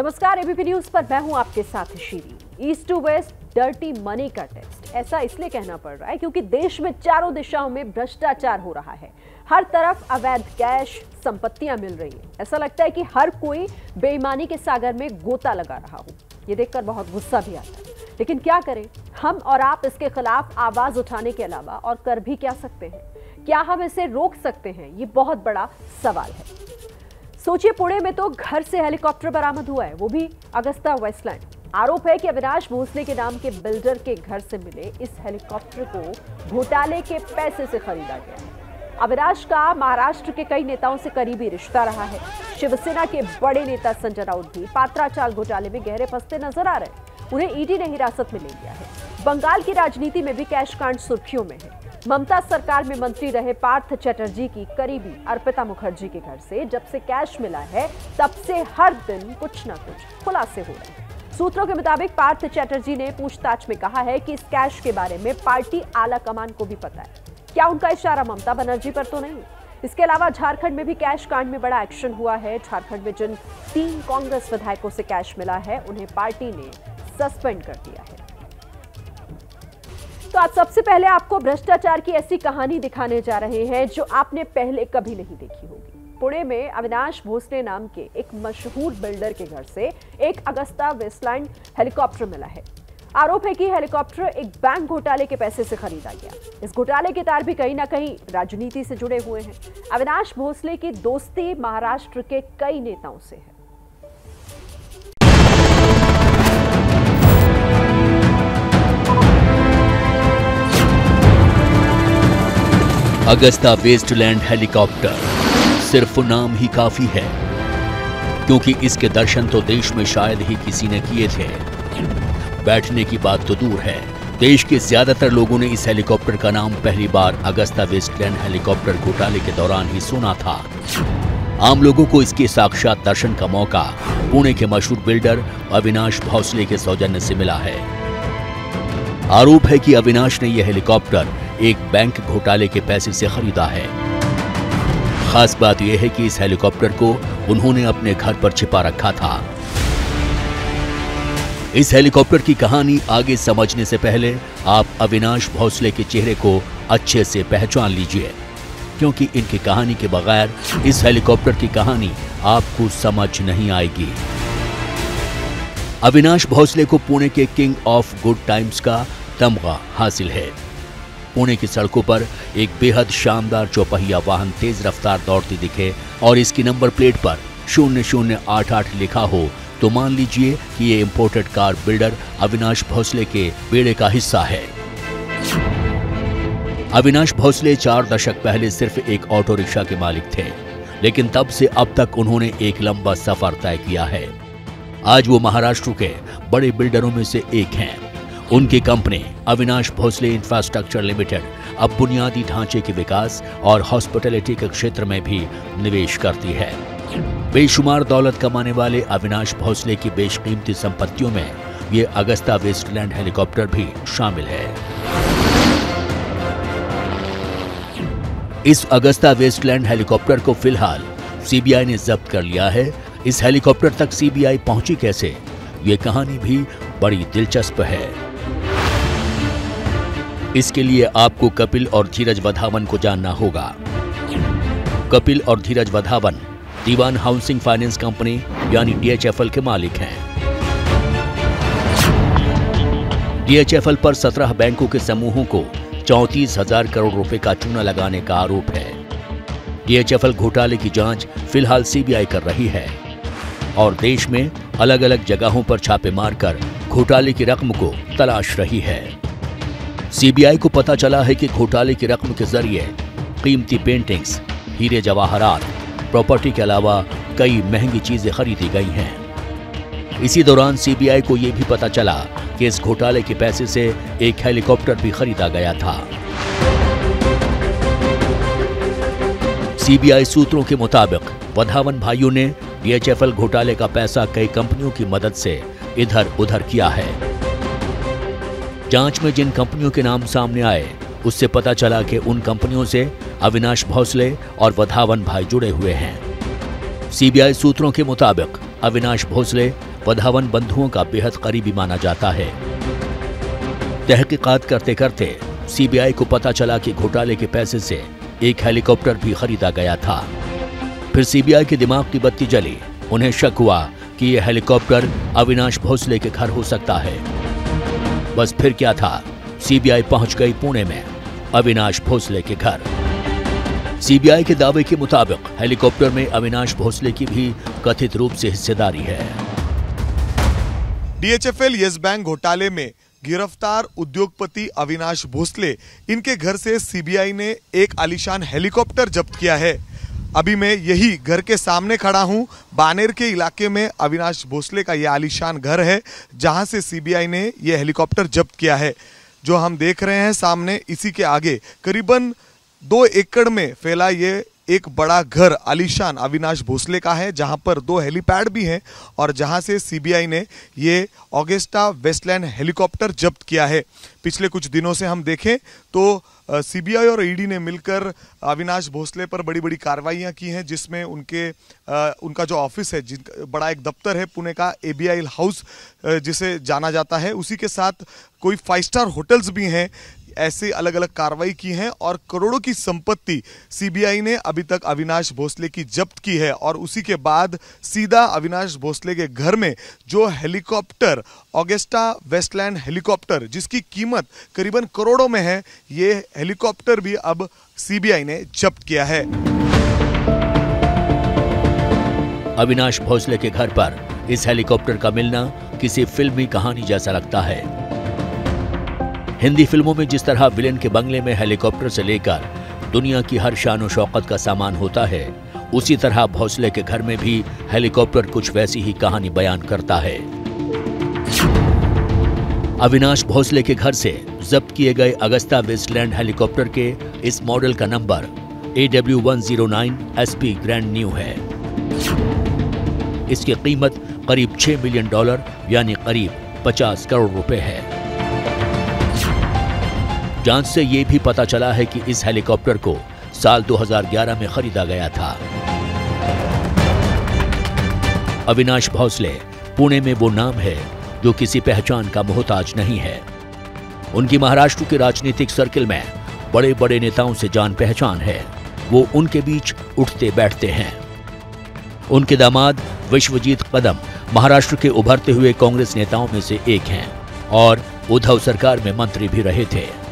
नमस्कार, ABP news पर मैं हूँ आपके साथ Sheeri. East to west, dirty money का टेस्ट। ऐसा इसलिए कहना पड़ रहा है क्योंकि देश में चारों दिशाओं में भ्रष्टाचार हो रहा है। हर तरफ़ अवैध कैश, संपत्तियाँ मिल रही है। ऐसा लगता है कि हर कोई बेईमानी के सागर में गोता लगा रहा हो। ये देखकर बहुत गुस्सा भी आता है। लेकिन क्या करें? हम और आप इसके खिलाफ आवाज़ उठाने के अलावा और कर भी क्या सकते हैं? क्या हम इसे रोक सकते हैं? ये बहुत बड़ा सवाल है। सोचिए, पुणे में तो घर से हेलीकॉप्टर बरामद हुआ है। वो भी अगस्ता वेस्टलैंड। आरोप है कि अविनाश भोसले के नाम के बिल्डर के घर से मिले इस हेलीकॉप्टर को घोटाले के पैसे से खरीदा गया। अविनाश का महाराष्ट्र के कई नेताओं से करीबी रिश्ता रहा है। शिवसेना के बड़े नेता संजय राउत भी पात्राचाल घोटाले में गहरे फंसते नज़र आ रहे हैं। उन्हें ईडी ने हिरासत में ले लिया है। बंगाल की राजनीति में भी कैश कांड सुर्खियों में है। ममता सरकार में मंत्री रहे पार्थ चटर्जी की करीबी अर्पिता मुखर्जी के घर से जब से कैश मिला है, तब से हर दिन कुछ न कुछ खुलासे हो रहे हैं। सूत्रों के मुताबिक पार्थ चटर्जी ने पूछताछ में कहा है कि इस कैश के बारे में पार्टी आला कमान को भी पता है। क्या उनका इशारा ममता बनर्जी पर तो नहीं? इसके अलावा झारखंड में भी कैश कांड में बड़ा एक्शन हुआ है। झारखंड में जिन तीन कांग्रेस विधायकों से कैश मिला है, उन्हें पार्टी ने सस्पेंड कर दिया है। तो आज सबसे पहले आपको भ्रष्टाचार की ऐसी कहानी दिखाने जा रहे हैं जो आपने पहले कभी नहीं देखी होगी। पुणे में अविनाश भोसले नाम के एक मशहूर बिल्डर के घर से एक अगस्ता वेस्टलैंड हेलीकॉप्टर मिला है। आरोप है कि हेलीकॉप्टर एक बैंक घोटाले के पैसे से खरीदा गया। इस घोटाले के तार भी कहीं ना कहीं राजनीति से जुड़े हुए हैं। अविनाश भोसले की दोस्ती महाराष्ट्र के कई नेताओं से है। Agusta Westland helicopter. सिर्फ़ नाम ही काफ़ी है। क्योंकि इसके दर्शन तो देश में शायद ही किसी ने किए थे। बैठने की बात तो दूर है। देश के ज़्यादातर लोगों ने इस हेलीकॉप्टर का नाम पहली बार अगस्ता वेस्टलैंड हेलीकॉप्टर घोटाले के दौरान ही सुना था। आम लोगों को इसके साक्षात दर्शन का मौका पुणे के मशहूर बिल्डर अविनाश भोसले के सौजन्य से मिला है। आरोप है कि अविनाश ने यह हेलीकॉप्टर एक बैंक घोटाले के पैसे से खरीदा है। खास बात यह है कि इस हेलीकॉप्टर को उन्होंने अपने घर पर छिपा रखा था। इस हेलीकॉप्टर की कहानी आगे समझने से पहले आप अविनाश भोसले के चेहरे को अच्छे से पहचान लीजिए, क्योंकि इनकी कहानी के बगैर इस हेलीकॉप्टर की कहानी आपको समझ नहीं आएगी। अविनाश भोसले को पुणे के किंग ऑफ़ गुड टाइम्स का तमगा हासिल है। पुणे की सड़कों पर एक बेहद शानदार चौपहिया वाहन तेज रफ्तार दौड़ती दिखे और इसकी नंबर प्लेट पर शून्य शून्य आठ आठ लिखा हो तो मान लीजिए कि ये imported car builder Avinash Bhosale के बेड़े का हिस्सा है। अविनाश भोसले चार दशक पहले सिर्फ़ एक ऑटो रिक्शा के मालिक थे, लेकिन तब से अब तक उन्होंने एक लंबा सफ़र तय किया है। आज वो महाराष्ट्र के बड़े बिल्डरों में से एक हैं। उनकी company Avinash Bhosale infrastructure limited, अब बुनियादी ढांचे के विकास और हॉस्पिटलिटी के क्षेत्र में भी निवेश करती है। बेशुमार दौलत कमाने वाले अविनाश भोसले की बेशकीमती संपत्तियों में ये अगस्ता वेस्टलैंड हेलीकॉप्टर भी शामिल है। इस अगस्ता वेस्टलैंड हेलीकॉप्टर को फ़िलहाल सीबीआई ने जब्त कर लिया है। इस हेलीकॉप्टर तक सीबीआई पहुँची कैसे? ये कहानी भी बड़ी दिलचस्प है। इसके लिए आपको कपिल और धीरज वधावन को जानना होगा। कपिल और Dheeraj Wadhawan Dewan housing finance company, यानी डीएचएफएल के मालिक हैं। डीएचएफएल पर 17 बैंकों के समूहों को चौंतीस हज़ार करोड़ रुपए का चूना लगाने का आरोप है। डीएचएफएल घोटाले की जाँच फ़िलहाल सीबीआई कर रही है और देश में अलग अलग जगहों पर छापे मारकर घोटाले की रकम को तलाश रही है। सीबीआई को पता चला है कि घोटाले की रकम के ज़रिए कीमती पेंटिंग्स हीरे जवाहरात प्रॉपर्टी के अलावा कई महँगी चीज़ें खरीदी गई हैं। इसी दौरान सीबीआई को यह भी पता चला कि इस घोटाले के पैसे से एक हेलीकॉप्टर भी खरीदा गया था। सीबीआई सूत्रों के मुताबिक, वधावन भाइयों ने डीएचएफएल घोटाले का पैसा कई कंपनियों की मदद से इधर उधर किया है। जाँच में जिन कंपनियों के नाम सामने आए, उससे पता चला कि उन कंपनियों से अविनाश भोसले और वधावन भाई जुड़े हुए हैं। सीबीआई सूत्रों के मुताबिक, अविनाश भोसले वधावन बंधुओं का बेहद करीबी माना जाता है। तहकीकात करते करते सीबीआई को पता चला कि घोटाले के पैसे से एक हेलीकॉप्टर भी खरीदा गया था। फिर सीबीआई के दिमाग की बत्ती जली। उन्हें शक हुआ कि यह हेलीकॉप्टर अविनाश भोसले के घर हो सकता है। बस फिर क्या था? सीबीआई पहुँच गई पुणे में। अविनाश भोसले के घर। सीबीआई के दावे के मुताबिक, हेलीकॉप्टर में अविनाश भोसले की भी कथित रूप से हिस्सेदारी है। डीएचएफएल यस बैंक घोटाले में गिरफ़्तार उद्योगपति अविनाश भोसले, इनके घर से सीबीआई ने एक आलिशान हेलीकॉप्टर जब्त किया है। अभी मैं यही घर के सामने खड़ा हूँ। बानेर के इलाके में अविनाश भोसले का यह आलिशान घर है, जहाँ से सीबीआई ने यह हेलीकॉप्टर जब्त किया है। जो हम देख रहे हैं सामने, इसी के आगे करीबन दो एकड़ में फैला ये एक बड़ा घर आलिशान अविनाश भोसले का है जहाँ पर दो हेलीपैड भी हैं और जहाँ से सीबीआई ने ये ऑगेस्टा वेस्टलैंड हेलीकॉप्टर जब्त किया है। पिछले कुछ दिनों से हम देखें तो सीबीआई और ईडी ने मिलकर अविनाश भोसले पर बड़ी बड़ी कार्रवाइयाँ की हैं जिसमें उनके आ, उनका जो ऑफ़िस है जिन बड़ा एक दफ्तर है पुणे का एबीआई हाउस जिसे जाना जाता है। उसी के साथ कोई फाइव स्टार होटल्स भी हैं ऐसे अलग अलग कार्रवाई की है और करोड़ों की संपत्ति सीबीआई ने अभी तक अविनाश भोसले की जब्त की है और उसी के बाद सीधा अविनाश भोसले के घर में जो हेलीकॉप्टर, ऑगेस्टा वेस्टलैंड हेलीकॉप्टर, जिसकी कीमत करीबन करोड़ों में है, ये हेलीकॉप्टर भी अब सीबीआई ने जब्त किया है। अविनाश भोसले के घर पर इस हेलीकॉप्टर का मिलना किसी फिल्मी कहानी जैसा लगता है। हिंदी फ़िल्मों में जिस तरह विलेन के बंगले में हेलीकॉप्टर से लेकर दुनिया की हर शान शौकत का सामान होता है, उसी तरह भोसले के घर में भी हेलीकॉप्टर कुछ वैसी ही कहानी बयान करता है। अविनाश भोसले के घर से जब्त किए गए अगस्ता वेस्टलैंड हेलीकॉप्टर के इस मॉडल का number A W one zero nine S P grand new है। इसकी कीमत करीब 6 मिलियन डॉलर, यानी करीब 50 करोड़ रुपए है। जाँच से यह भी पता चला है कि इस हेलीकॉप्टर को साल 2011 में खरीदा गया था। अविनाश भोसले, पुणे में वो नाम है जो किसी पहचान का मोहताज नहीं है। उनकी महाराष्ट्र के राजनीतिक सर्किल में बड़े बड़े नेताओं से जान पहचान है। वो उनके बीच उठते बैठते हैं। उनके दामाद विश्वजीत कदम महाराष्ट्र के उभरते हुए कांग्रेस नेताओं में से एक हैं और उद्धव सरकार में मंत्री भी रहे थे।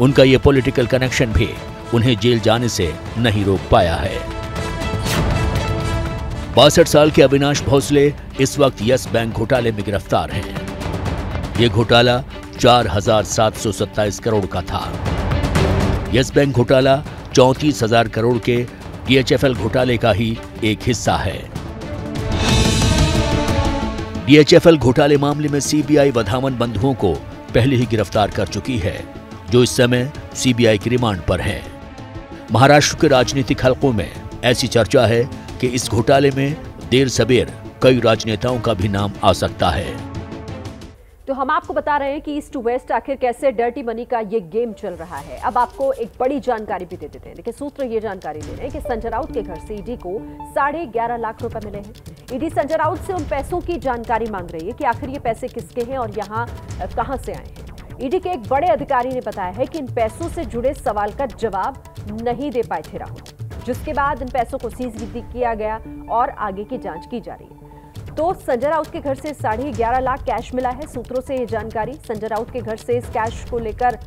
उनका ये पॉलिटिकल कनेक्शन भी उन्हें जेल जाने से नहीं रोक पाया है। बासठ साल के अविनाश भोसले इस वक्त यस बैंक घोटाले में गिरफ़्तार हैं। ये घोटाला चार हज़ार सात सौ सत्ताईस करोड़ का था। यस बैंक घोटाला चौंतीस हज़ार करोड़ के डीएचएफएल घोटाले का ही एक हिस्सा है। डीएचएफएल घोटाले मामले में सीबीआई वधावन बंधुओं को पहले ही गिरफ़्तार कर चुकी है। जो इस समय सीबीआई की रिमांड पर है। महाराष्ट्र के राजनीतिक हलकों में ऐसी चर्चा है कि इस घोटाले में देर सबेर कई राजनेताओं का भी नाम आ सकता है। तो हम आपको बता रहे हैं कि ईस्ट टू वेस्ट आखिर कैसे डर्टी मनी का ये गेम चल रहा है। अब आपको एक बड़ी जानकारी भी दे देते हैं। देखिए, सूत्र ये जानकारी दे रहे हैं कि संजय राउत के घर से ईडी को साढ़े ग्यारह लाख रुपए मिले हैं। ईडी संजय राउत से उन पैसों की जानकारी मांग रही है कि आखिर ये पैसे किसके हैं और यहाँ कहाँ से आए हैं? ईडी के एक बड़े अधिकारी ने बताया है कि इन पैसों से जुड़े सवाल का जवाब नहीं दे पाए थे राहुल, जिसके बाद इन पैसों को सीज किया गया और आगे की जाँच की जा रही है। तो संजय राउत के घर से साढ़े ग्यारह लाख कैश मिला है। सूत्रों से यह जानकारी, संजय राउत के घर से इस कैश को लेकर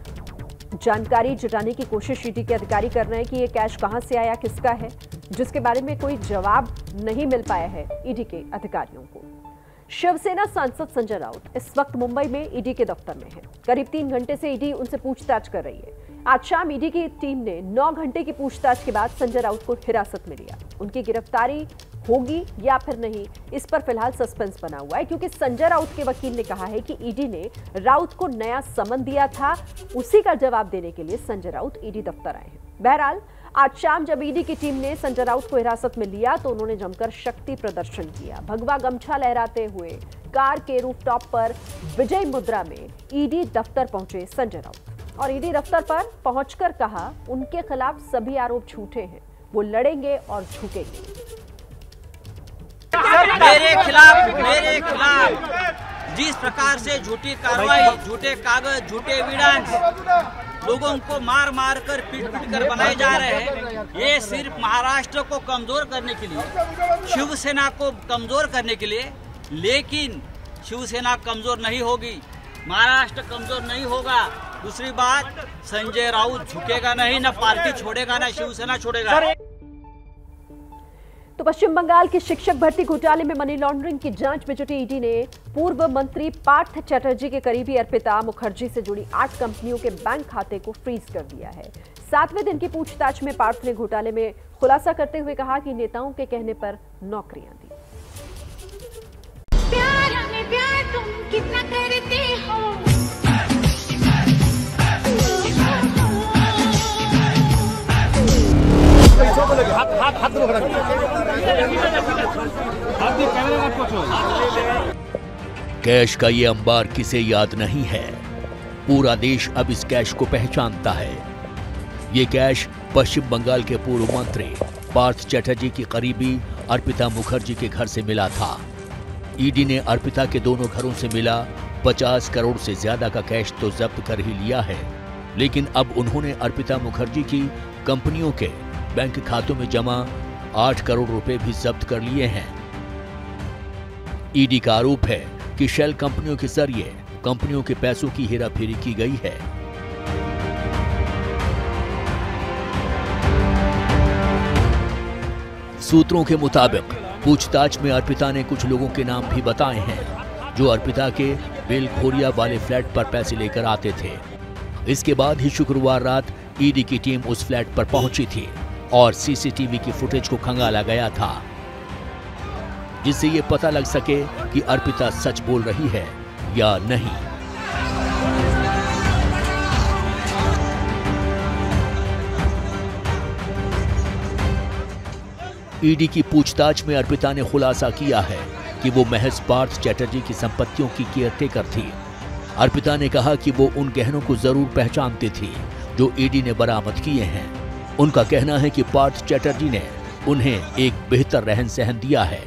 जानकारी जुटाने की कोशिश ईडी के अधिकारी कर रहे हैं कि ये कैश कहाँ से आया, किसका है, जिसके बारे में कोई जवाब नहीं मिल पाया है ईडी के अधिकारियों को। शिवसेना सांसद संजय राउत इस वक्त मुंबई में ईडी के दफ्तर में है। करीब तीन घंटे से ईडी उनसे पूछताछ कर रही है। आज शाम ईडी की टीम ने नौ घंटे की पूछताछ के बाद संजय राउत को हिरासत में लिया। उनकी गिरफ्तारी होगी या फिर नहीं, इस पर फ़िलहाल सस्पेंस बना हुआ है, क्योंकि संजय राउत के वकील ने कहा है कि ईडी ने राउत को नया समन दिया था। उसी का जवाब देने के लिए संजय राउत ईडी दफ्तर आए हैं। बहरहाल आज शाम जब ईडी की टीम ने संजय राउत को हिरासत में लिया तो उन्होंने जमकर शक्ति प्रदर्शन किया। भगवा गमछा लहराते हुए कार के रूफटॉप पर विजय मुद्रा में ईडी दफ्तर पहुँचे संजय राउत। और ईडी दफ्तर पर पहुंचकर कहा, उनके खिलाफ सभी आरोप झूठे हैं। वो लड़ेंगे और झुकेंगे। मेरे खिलाफ मेरे खिलाफ। जिस प्रकार से झूठी कार्रवाई, झूठे कागज़, झूठे एविडेंस लोगों को मार मार कर पीट पीट कर बनाए जा रहे हैं, ये सिर्फ़ महाराष्ट्र को कमज़ोर करने के लिए, शिवसेना को कमज़ोर करने के लिए, लेकिन शिवसेना कमज़ोर नहीं होगी, महाराष्ट्र कमज़ोर नहीं होगा। दूसरी बात, संजय राउत झुकेगा नहीं, ना पार्टी छोड़ेगा, ना शिवसेना छोड़ेगा। तो पश्चिम बंगाल के शिक्षक भर्ती घोटाले में मनी लॉन्ड्रिंग की जाँच में जुटी ईडी ने पूर्व मंत्री पार्थ चटर्जी के करीबी अर्पिता मुखर्जी से जुड़ी आठ कंपनियों के बैंक खाते को फ्रीज कर दिया है। सातवें दिन की पूछताछ में पार्थ ने घोटाले में खुलासा करते हुए कहा कि नेताओं के कहने पर नौकरियाँ दी। प्यार हमें प्यार, तुम कितना करते कैश का ये अंबार किसे याद नहीं है? पूरा देश अब इस कैश को पहचानता है। ये कैश पश्चिम बंगाल के पूर्व मंत्री पार्थ चटर्जी की करीबी अर्पिता मुखर्जी के घर से मिला था। ईडी ने अर्पिता के दोनों घरों से मिला। 50 करोड़ से ज़्यादा का कैश तो जब्त कर ही लिया है। लेकिन अब उन्होंने अर्पिता मुखर्जी की कंपनियों के बैंक खातों में जमा 8 करोड़ रुपए भी जब्त कर लिए हैं। ईडी का आरोप है कि शेल कंपनियों के ज़रिए कंपनियों के पैसों की हेराफेरी की गई है। सूत्रों के मुताबिक, पूछताछ में अर्पिता ने कुछ लोगों के नाम भी बताए हैं, जो अर्पिता के बेलखोरिया वाले फ्लैट पर पैसे लेकर आते थे। इसके बाद ही शुक्रवार रात ईडी की टीम उस फ्लैट पर पहुँची थी। और सीसीटीवी की फुटेज को खंगाला गया था, जिससे ये पता लग सके कि अर्पिता सच बोल रही है या नहीं। ईडी की पूछताछ में अर्पिता ने खुलासा किया है कि वो महज पार्थ चैटर्जी की संपत्तियों की केयरटेकर थी। अर्पिता ने कहा कि वो उन गहनों को ज़रूर पहचानती थी, जो ईडी ने बरामद किए हैं। उनका कहना है कि पार्थ चैटर्जी ने उन्हें एक बेहतर रहन सहन दिया है।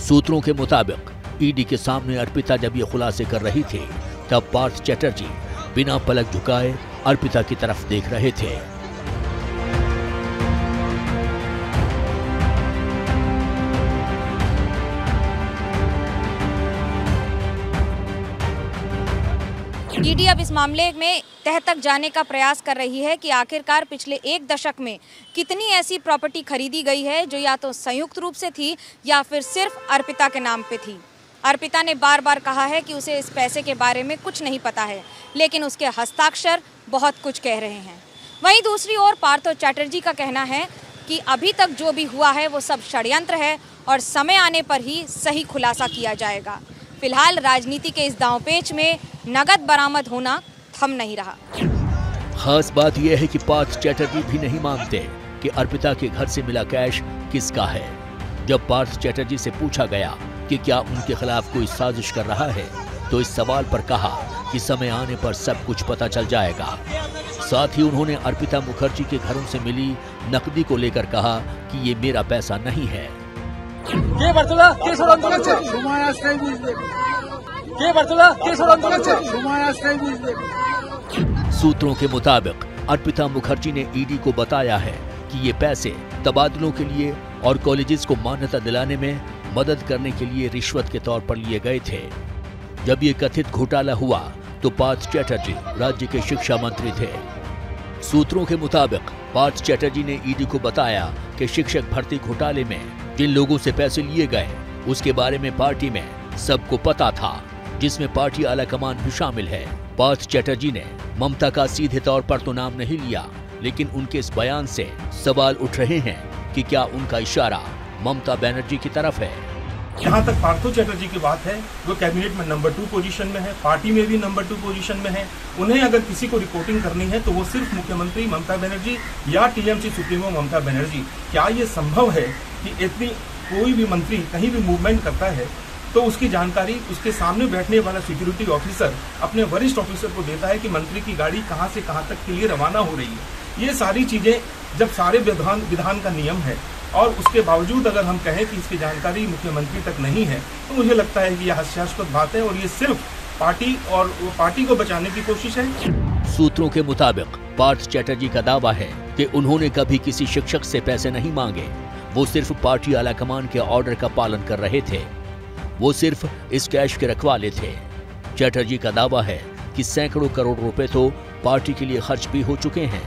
सूत्रों के मुताबिक, ईडी के सामने अर्पिता जब ये खुलासे कर रही थी, तब पार्थ चैटर्जी बिना पलक झुकाए अर्पिता की तरफ़ देख रहे थे। ईडी, अब इस मामले में तह तक जाने का प्रयास कर रही है कि आखिरकार पिछले एक दशक में कितनी ऐसी प्रॉपर्टी खरीदी गई है जो या तो संयुक्त रूप से थी या फिर सिर्फ़ अर्पिता के नाम पे थी। अर्पिता ने बार बार कहा है कि उसे इस पैसे के बारे में कुछ नहीं पता है, लेकिन उसके हस्ताक्षर बहुत कुछ कह रहे हैं। वहीं दूसरी ओर पार्थो चैटर्जी का कहना है कि अभी तक जो भी हुआ है वो सब षड्यंत्र है और समय आने पर ही सही खुलासा किया जाएगा। फ़िलहाल राजनीति के इस दांवपेच में नगद बरामद होना थम नहीं रहा। खास बात यह है कि पार्थ चैटर्जी भी नहीं मानते कि अर्पिता के घर से मिला कैश किसका है। जब पार्थ चैटर्जी से पूछा गया कि क्या उनके खिलाफ कोई साजिश कर रहा है तो इस सवाल पर कहा कि समय आने पर सब कुछ पता चल जाएगा। साथ ही उन्होंने अर्पिता मुखर्जी के घरों से मिली नकदी को लेकर कहा कि ये मेरा पैसा नहीं है। सूत्रों के मुताबिक अर्पिता मुखर्जी ने ईडी को बताया है कि ये पैसे तबादलों के लिए और कॉलेजेस को मान्यता दिलाने में मदद करने के लिए रिश्वत के तौर पर लिए गए थे। जब ये कथित घोटाला हुआ तो पार्थ चैटर्जी राज्य के शिक्षा मंत्री थे। सूत्रों के मुताबिक पार्थ चैटर्जी ने ईडी को बताया कि शिक्षक भर्ती घोटाले में जिन लोगों से पैसे लिए गए उसके बारे में पार्टी में सबको पता था। जिसमें पार्टी आलाकमान भी शामिल है। पार्थ चैटर्जी ने ममता का सीधे तौर पर तो नाम नहीं लिया, लेकिन उनके इस बयान से सवाल उठ रहे हैं कि क्या उनका इशारा ममता बनर्जी की तरफ़ है। जहाँ तक पार्थो चैटर्जी की बात है, वो कैबिनेट में नंबर टू पोजीशन में है, पार्टी में भी नंबर टू पोजीशन में है। उन्हें अगर किसी को रिपोर्टिंग करनी है तो वो सिर्फ़ मुख्यमंत्री ममता बनर्जी या टीएमसी सुप्रीमो ममता बनर्जी। क्या ये संभव है कि इतनी कोई भी मंत्री कहीं भी मूवमेंट करता है तो उसकी जानकारी उसके सामने बैठने वाला सिक्योरिटी ऑफिसर अपने वरिष्ठ ऑफिसर को देता है कि मंत्री की गाड़ी कहाँ से कहाँ तक के लिए रवाना हो रही है। ये सारी चीज़ें जब सारे विधान विधान का नियम है और उसके बावजूद अगर हम कहें कि इसकी जानकारी मुख्यमंत्री तक नहीं है तो मुझे लगता है कि यह हास्यास्पद बात है और ये सिर्फ़ पार्टी और पार्टी को बचाने की कोशिश है। सूत्रों के मुताबिक, पार्थ चैटर्जी का दावा है कि उन्होंने कभी किसी शिक्षक से पैसे नहीं मांगे। वो सिर्फ़ पार्टी आलाकमान के ऑर्डर का पालन कर रहे थे। वो सिर्फ़ इस कैश के रखवाले थे। चैटर्जी का दावा है कि सैकड़ों करोड़ रुपए तो पार्टी के लिए खर्च भी हो चुके हैं।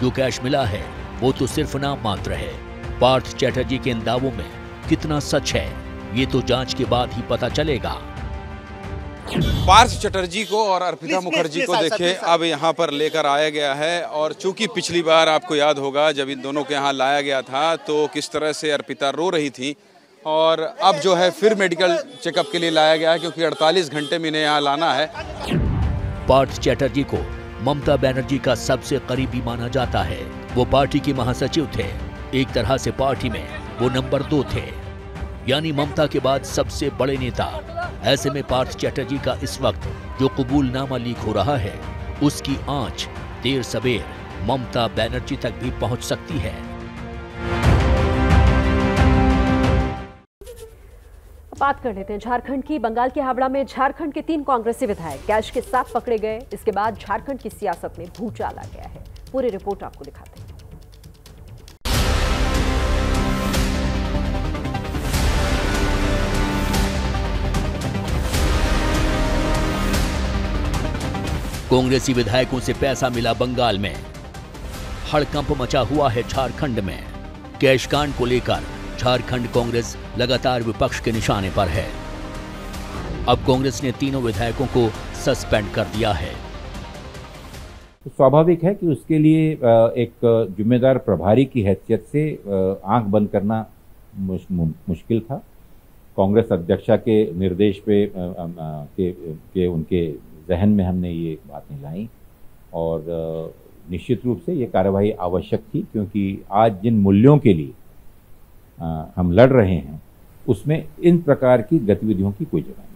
जो कैश मिला है वो तो सिर्फ़ नाम मात्र है। पार्थ चैटर्जी के इन दावों में कितना सच है ये तो जाँच के बाद ही पता चलेगा। पार्थ चटर्जी को और अर्पिता मुखर्जी को देखिए अब यहाँ पर लेकर आया गया है और चूँकि पिछली बार आपको याद होगा जब इन दोनों के यहाँ लाया गया था तो किस तरह से अर्पिता रो रही थी और अब जो है फिर मेडिकल चेकअप के लिए लाया गया है, क्योंकि 48 घंटे में इन्हें यहाँ लाना है। पार्थ चैटर्जी को ममता बनर्जी का सबसे करीबी माना जाता है। वो पार्टी के महासचिव थे। एक तरह से पार्टी में वो नंबर दो थे। यानी ममता के बाद सबसे बड़े नेता। ऐसे में पार्थ चैटर्जी का इस वक्त जो कबूलनामा लीक हो रहा है, उसकी आँच देर सवेर ममता बनर्जी तक भी पहुँच सकती है। बात कर लेते हैं। झारखंड की बंगाल के हावड़ा में झारखंड के तीन कांग्रेसी विधायक कैश के साथ पकड़े गए। इसके बाद झारखंड की सियासत में भूचाल आ गया है। पूरी रिपोर्ट आपको दिखाते हैं। कांग्रेसी विधायकों से पैसा मिला बंगाल में। हड़कंप मचा हुआ है झारखंड में। कैश कांड को लेकर झारखंड कांग्रेस लगातार विपक्ष के निशाने पर है। अब कांग्रेस ने तीनों विधायकों को सस्पेंड कर दिया है। स्वाभाविक है कि उसके लिए एक जिम्मेदार प्रभारी की हैसियत से आँख बंद करना मुश्किल था। कांग्रेस अध्यक्षा के निर्देश पे के, के उनके जहन में हमने ये बातें लाई और निश्चित रूप से ये कार्यवाही आवश्यक थी क्योंकि आज जिन मूल्यों के लिए हम लड़ रहे हैं उसमें इन प्रकार की गतिविधियों की कोई जगह नहीं।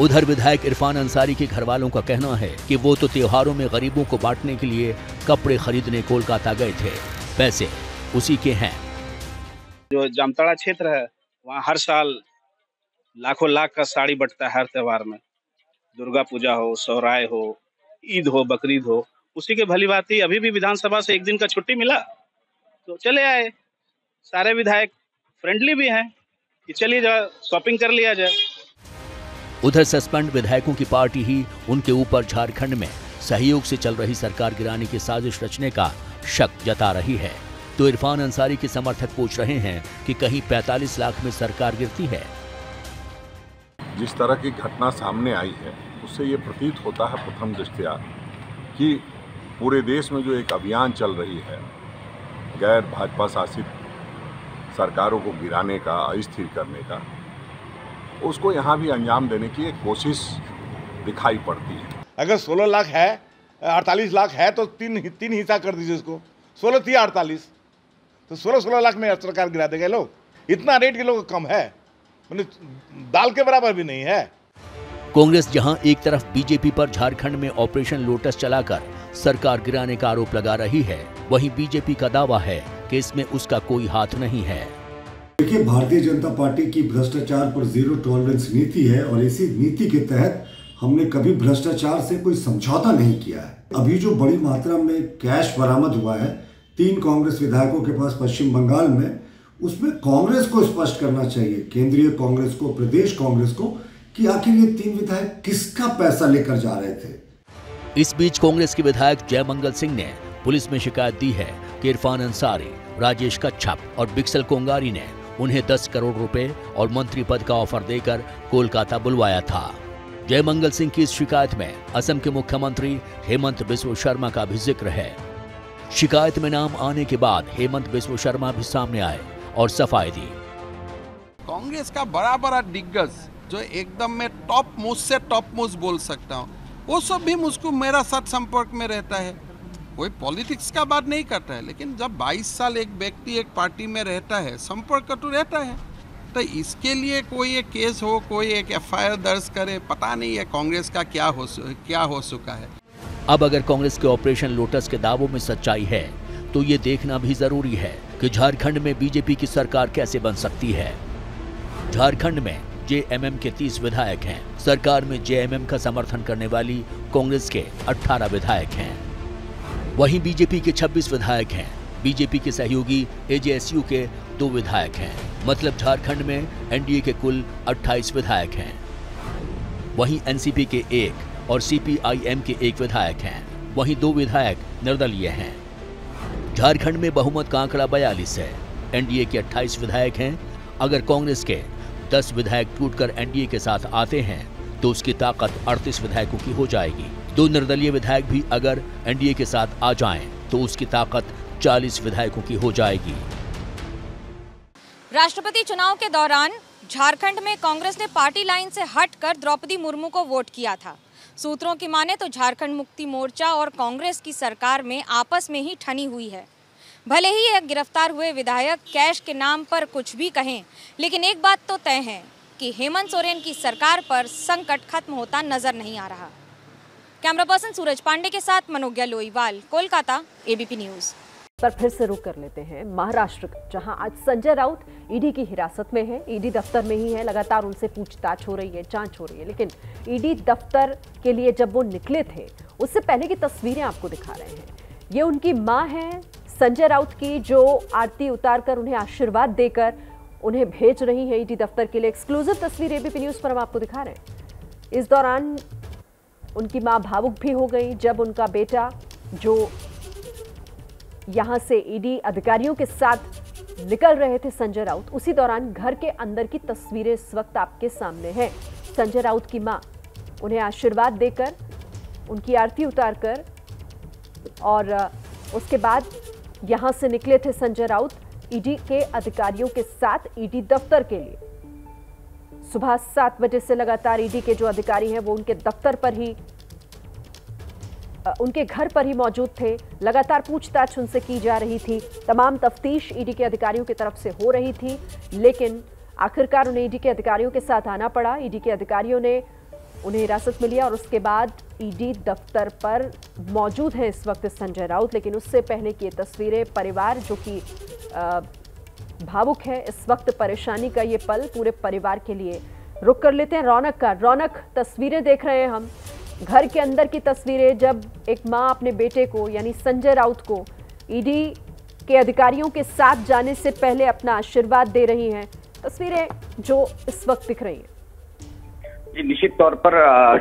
उधर विधायक इरफान अंसारी के घर वालों का कहना है कि वो तो त्योहारों में गरीबों को बांटने के लिए कपड़े खरीदने कोलकाता गए थे। पैसे उसी के हैं। जो जामताड़ा क्षेत्र है वहाँ हर साल लाखों लाख का साड़ी बटता है हर त्योहार में। दुर्गा पूजा हो सोहराय हो ईद हो बकरीद हो उसी के भली भांति अभी भी विधानसभा से एक दिन का छुट्टी मिला तो चले आए। सारे विधायक फ्रेंडली भी हैं कि चलिए जा शॉपिंग कर लिया जाए। उधर सस्पेंड विधायकों की पार्टी ही उनके ऊपर झारखंड में सहयोग से चल रही सरकार गिराने की साजिश रचने का शक जता रही है। तो इरफान अंसारी के समर्थक पूछ रहे हैं कि कहीं 45 लाख में सरकार गिरती है। जिस तरह की घटना सामने आई है उससे ये प्रतीत होता है प्रथम दृष्टया कि पूरे देश में जो एक अभियान चल रही है, गैर भाजपा शासित सरकारों को गिराने का, अस्थिर करने का, उसको यहाँ भी अंजाम देने की एक कोशिश दिखाई पड़ती है। अगर 16 लाख है 48 लाख है तो तीन तीन हिस्सा कर दीजिए उसको। 16 थी 48 तो 16 16 लाख में सरकार गिरा देंगे। लोग, इतना रेट के लोग कम है मतलब दाल के बराबर भी नहीं है। कांग्रेस जहाँ एक तरफ़ बीजेपी पर झारखंड में ऑपरेशन लोटस चलाकर सरकार गिराने का आरोप लगा रही है, वहीं बीजेपी का दावा है कि इसमें उसका कोई हाथ नहीं है। देखिए, भारतीय जनता पार्टी की भ्रष्टाचार पर ज़ीरो टॉलरेंस नीति है और इसी नीति के तहत हमने कभी भ्रष्टाचार से कोई समझौता नहीं किया है। अभी जो बड़ी मात्रा में कैश बरामद हुआ है, तीन कांग्रेस विधायकों के पास पश्चिम बंगाल में, उसमें कांग्रेस को स्पष्ट करना चाहिए। केंद्रीय कांग्रेस को, प्रदेश कांग्रेस को कि आखिर ये तीन विधायक किसका पैसा लेकर जा रहे थे? इस बीच कांग्रेस के विधायक जयमंगल सिंह ने पुलिस में शिकायत दी है कि इरफान अंसारी राजेश कच्छप और बिक्सल कोंगारी ने उन्हें 10 करोड़ रुपए और मंत्री पद का ऑफ़र देकर कोलकाता बुलवाया था। जयमंगल सिंह की इस शिकायत में असम के मुख्यमंत्री हेमंत बिस्व शर्मा का भी ज़िक्र है। शिकायत में नाम आने के बाद हेमंत बिस्व शर्मा भी सामने आए और सफ़ाई दी। कांग्रेस का बड़ा बड़ा दिग्गज जो एकदम मैं टॉप मोस्ट से टॉप मोस्ट बोल सकता हूँ। वो सब भी मुझको मेरा साथ संपर्क में रहता है। कोई पॉलिटिक्स का बात नहीं करता है, लेकिन जब 22 साल एक व्यक्ति एक पार्टी में रहता है, संपर्क तो रहता है। तो इसके लिए कोई एक केस हो, कोई एक एफआईआर दर्ज करे, पता नहीं है कांग्रेस का क्या हो क्या हो चुका है। अब अगर कांग्रेस के ऑपरेशन लोटस के दावों में सच्चाई है तो ये देखना भी ज़रूरी है कि झारखंड में बीजेपी की सरकार कैसे बन सकती है। झारखंड में जेएमएम के 30 विधायक हैं। सरकार में जेएमएम का समर्थन करने वाली कांग्रेस के 18 विधायक हैं। वहीं बीजेपी के 26 विधायक हैं। बीजेपी के सहयोगी एजेएसयू के दो विधायक हैं। मतलब झारखंड में एनडीए के कुल 28 विधायक हैं। वहीं एनसीपी के एक और सीपीआईएम के एक विधायक हैं। वहीं दो विधायक निर्दलीय हैं। झारखंड में बहुमत का आंकड़ा बयालीस है। एनडीए के 28 विधायक हैं। अगर कांग्रेस के 10 विधायक टूटकर एनडीए के साथ आते हैं तो उसकी ताकत 38 विधायकों की हो जाएगी। दो निर्दलीय विधायक भी अगर एनडीए के साथ आ जाएँ तो उसकी ताकत 40 विधायकों की हो जाएगी। राष्ट्रपति चुनाव के दौरान झारखंड में कांग्रेस ने पार्टी लाइन से हटकर द्रौपदी मुर्मू को वोट किया था। सूत्रों की माने तो झारखंड मुक्ति मोर्चा और कांग्रेस की सरकार में आपस में ही ठनी हुई है। भले ही एक गिरफ़्तार हुए विधायक कैश के नाम पर कुछ भी कहें, लेकिन एक बात तो तय है कि हेमंत सोरेन की सरकार पर संकट खत्म होता नज़र नहीं आ रहा। कैमरा पर्सन सूरज पांडे के साथ मनोज्ञा लोईवाल, कोलकाता, एबीपी न्यूज़। पर फिर से रुक कर लेते हैं महाराष्ट्र, जहाँ आज संजय राउत ईडी की हिरासत में है। ईडी दफ्तर में ही है, लगातार उनसे पूछताछ हो रही है, जाँच हो रही है, लेकिन ईडी दफ्तर के लिए जब वो निकले थे, उससे पहले की तस्वीरें आपको दिखा रहे हैं। ये उनकी माँ है संजय राउत की जो आरती उतार कर उन्हें आशीर्वाद देकर उन्हें भेज रही है ईडी दफ्तर के लिए एक्सक्लूसिव तस्वीर एबीपी न्यूज़ पर हम आपको दिखा रहे हैं। इस दौरान उनकी माँ भावुक भी हो गई, जब उनका बेटा, जो यहाँ से ईडी अधिकारियों के साथ निकल रहे थे, संजय राउत, उसी दौरान घर के अंदर की तस्वीरें इस वक्त आपके सामने हैं। संजय राउत की माँ उन्हें आशीर्वाद देकर, उनकी आरती उतारकर और उसके बाद यहाँ से निकले थे संजय राउत, ईडी के अधिकारियों के साथ, ईडी दफ्तर के लिए। सुबह सात बजे से लगातार ईडी के जो अधिकारी हैं, वो उनके दफ्तर पर ही उनके घर पर ही मौजूद थे। लगातार पूछताछ उनसे की जा रही थी। तमाम तफ्तीश ईडी के अधिकारियों की तरफ़ से हो रही थी, लेकिन आखिरकार उन्हें ईडी के अधिकारियों के साथ आना पड़ा। ईडी के अधिकारियों ने उन्हें हिरासत में लिया और उसके बाद ईडी दफ्तर पर मौजूद है इस वक्त संजय राउत, लेकिन उससे पहले की ये तस्वीरें परिवार जो कि भावुक है, इस वक्त परेशानी का ये पल पूरे परिवार के लिए रुक कर लेते हैं। रौनक का, रौनक, तस्वीरें देख रहे हैं हम। घर के अंदर की तस्वीरें, जब एक माँ अपने बेटे को, यानी संजय राउत को ईडी के अधिकारियों के साथ जाने से पहले अपना आशीर्वाद दे रही हैं, तस्वीरें जो इस वक्त दिख रही हैं। निश्चित तौर पर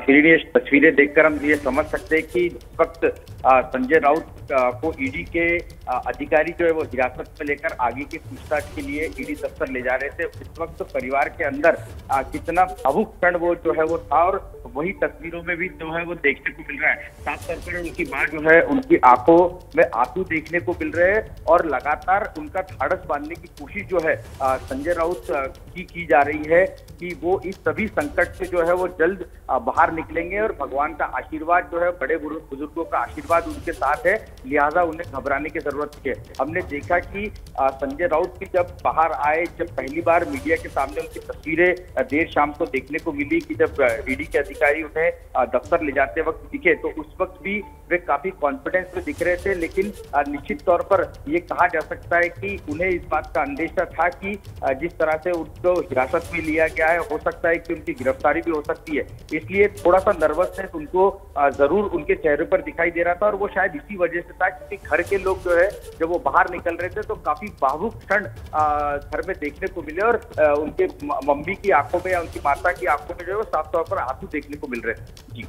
श्रीनी तस्वीरें देखकर हम ये समझ सकते हैं कि इस वक्त संजय राउत को ईडी के अधिकारी जो है वो हिरासत में लेकर आगे की पूछताछ के लिए ईडी दफ्तर ले जा रहे थे। इस वक्त तो परिवार के अंदर आ, कितना भावुक क्षण वो जो है वो था और वही तस्वीरों में भी जो है वो देखने को मिल रहा है। साफ़ तौर पर उनकी माँ जो है उनकी आँखों में आँसू देखने को मिल रहे हैं और लगातार उनका ढाड़स बांधने की कोशिश जो है संजय राउत की की जा रही है कि वो इस सभी संकट से जो है वो जल्द बाहर निकलेंगे और भगवान का आशीर्वाद जो है बड़े बुज़ुर्गों का आशीर्वाद उनके साथ है। लिहाजा उन्हें घबराने की ज़रूरत है हमने देखा कि संजय राउत की जब बाहर आए, जब पहली बार मीडिया के सामने उनकी तस्वीरें देर शाम को देखने को मिली कि जब ईडी के अधिकारी उन्हें दफ्तर ले जाते वक्त दिखे तो उस वक्त भी वे काफ़ी कॉन्फिडेंस में दिख रहे थे। लेकिन निश्चित तौर पर ये कहा जा सकता है कि उन्हें इस बात का अंदेशा था कि जिस तरह से उनको हिरासत में लिया गया है, हो सकता है कि उनकी गिरफ्तारी भी हो सकती है। इसलिए थोड़ा सा नर्वसनेस उनको ज़रूर उनके चेहरे पर दिखाई दे रहा था और वो शायद इसी वजह से था क्योंकि घर के लोग जो है जब वो बाहर निकल रहे थे तो काफ़ी भावुक क्षण घर में देखने को मिले और उनके मम्मी की आँखों में या उनकी माता की आँखों में जो है वो साफ़ तौर पर आँसू देखने को मिल रहे थे जी।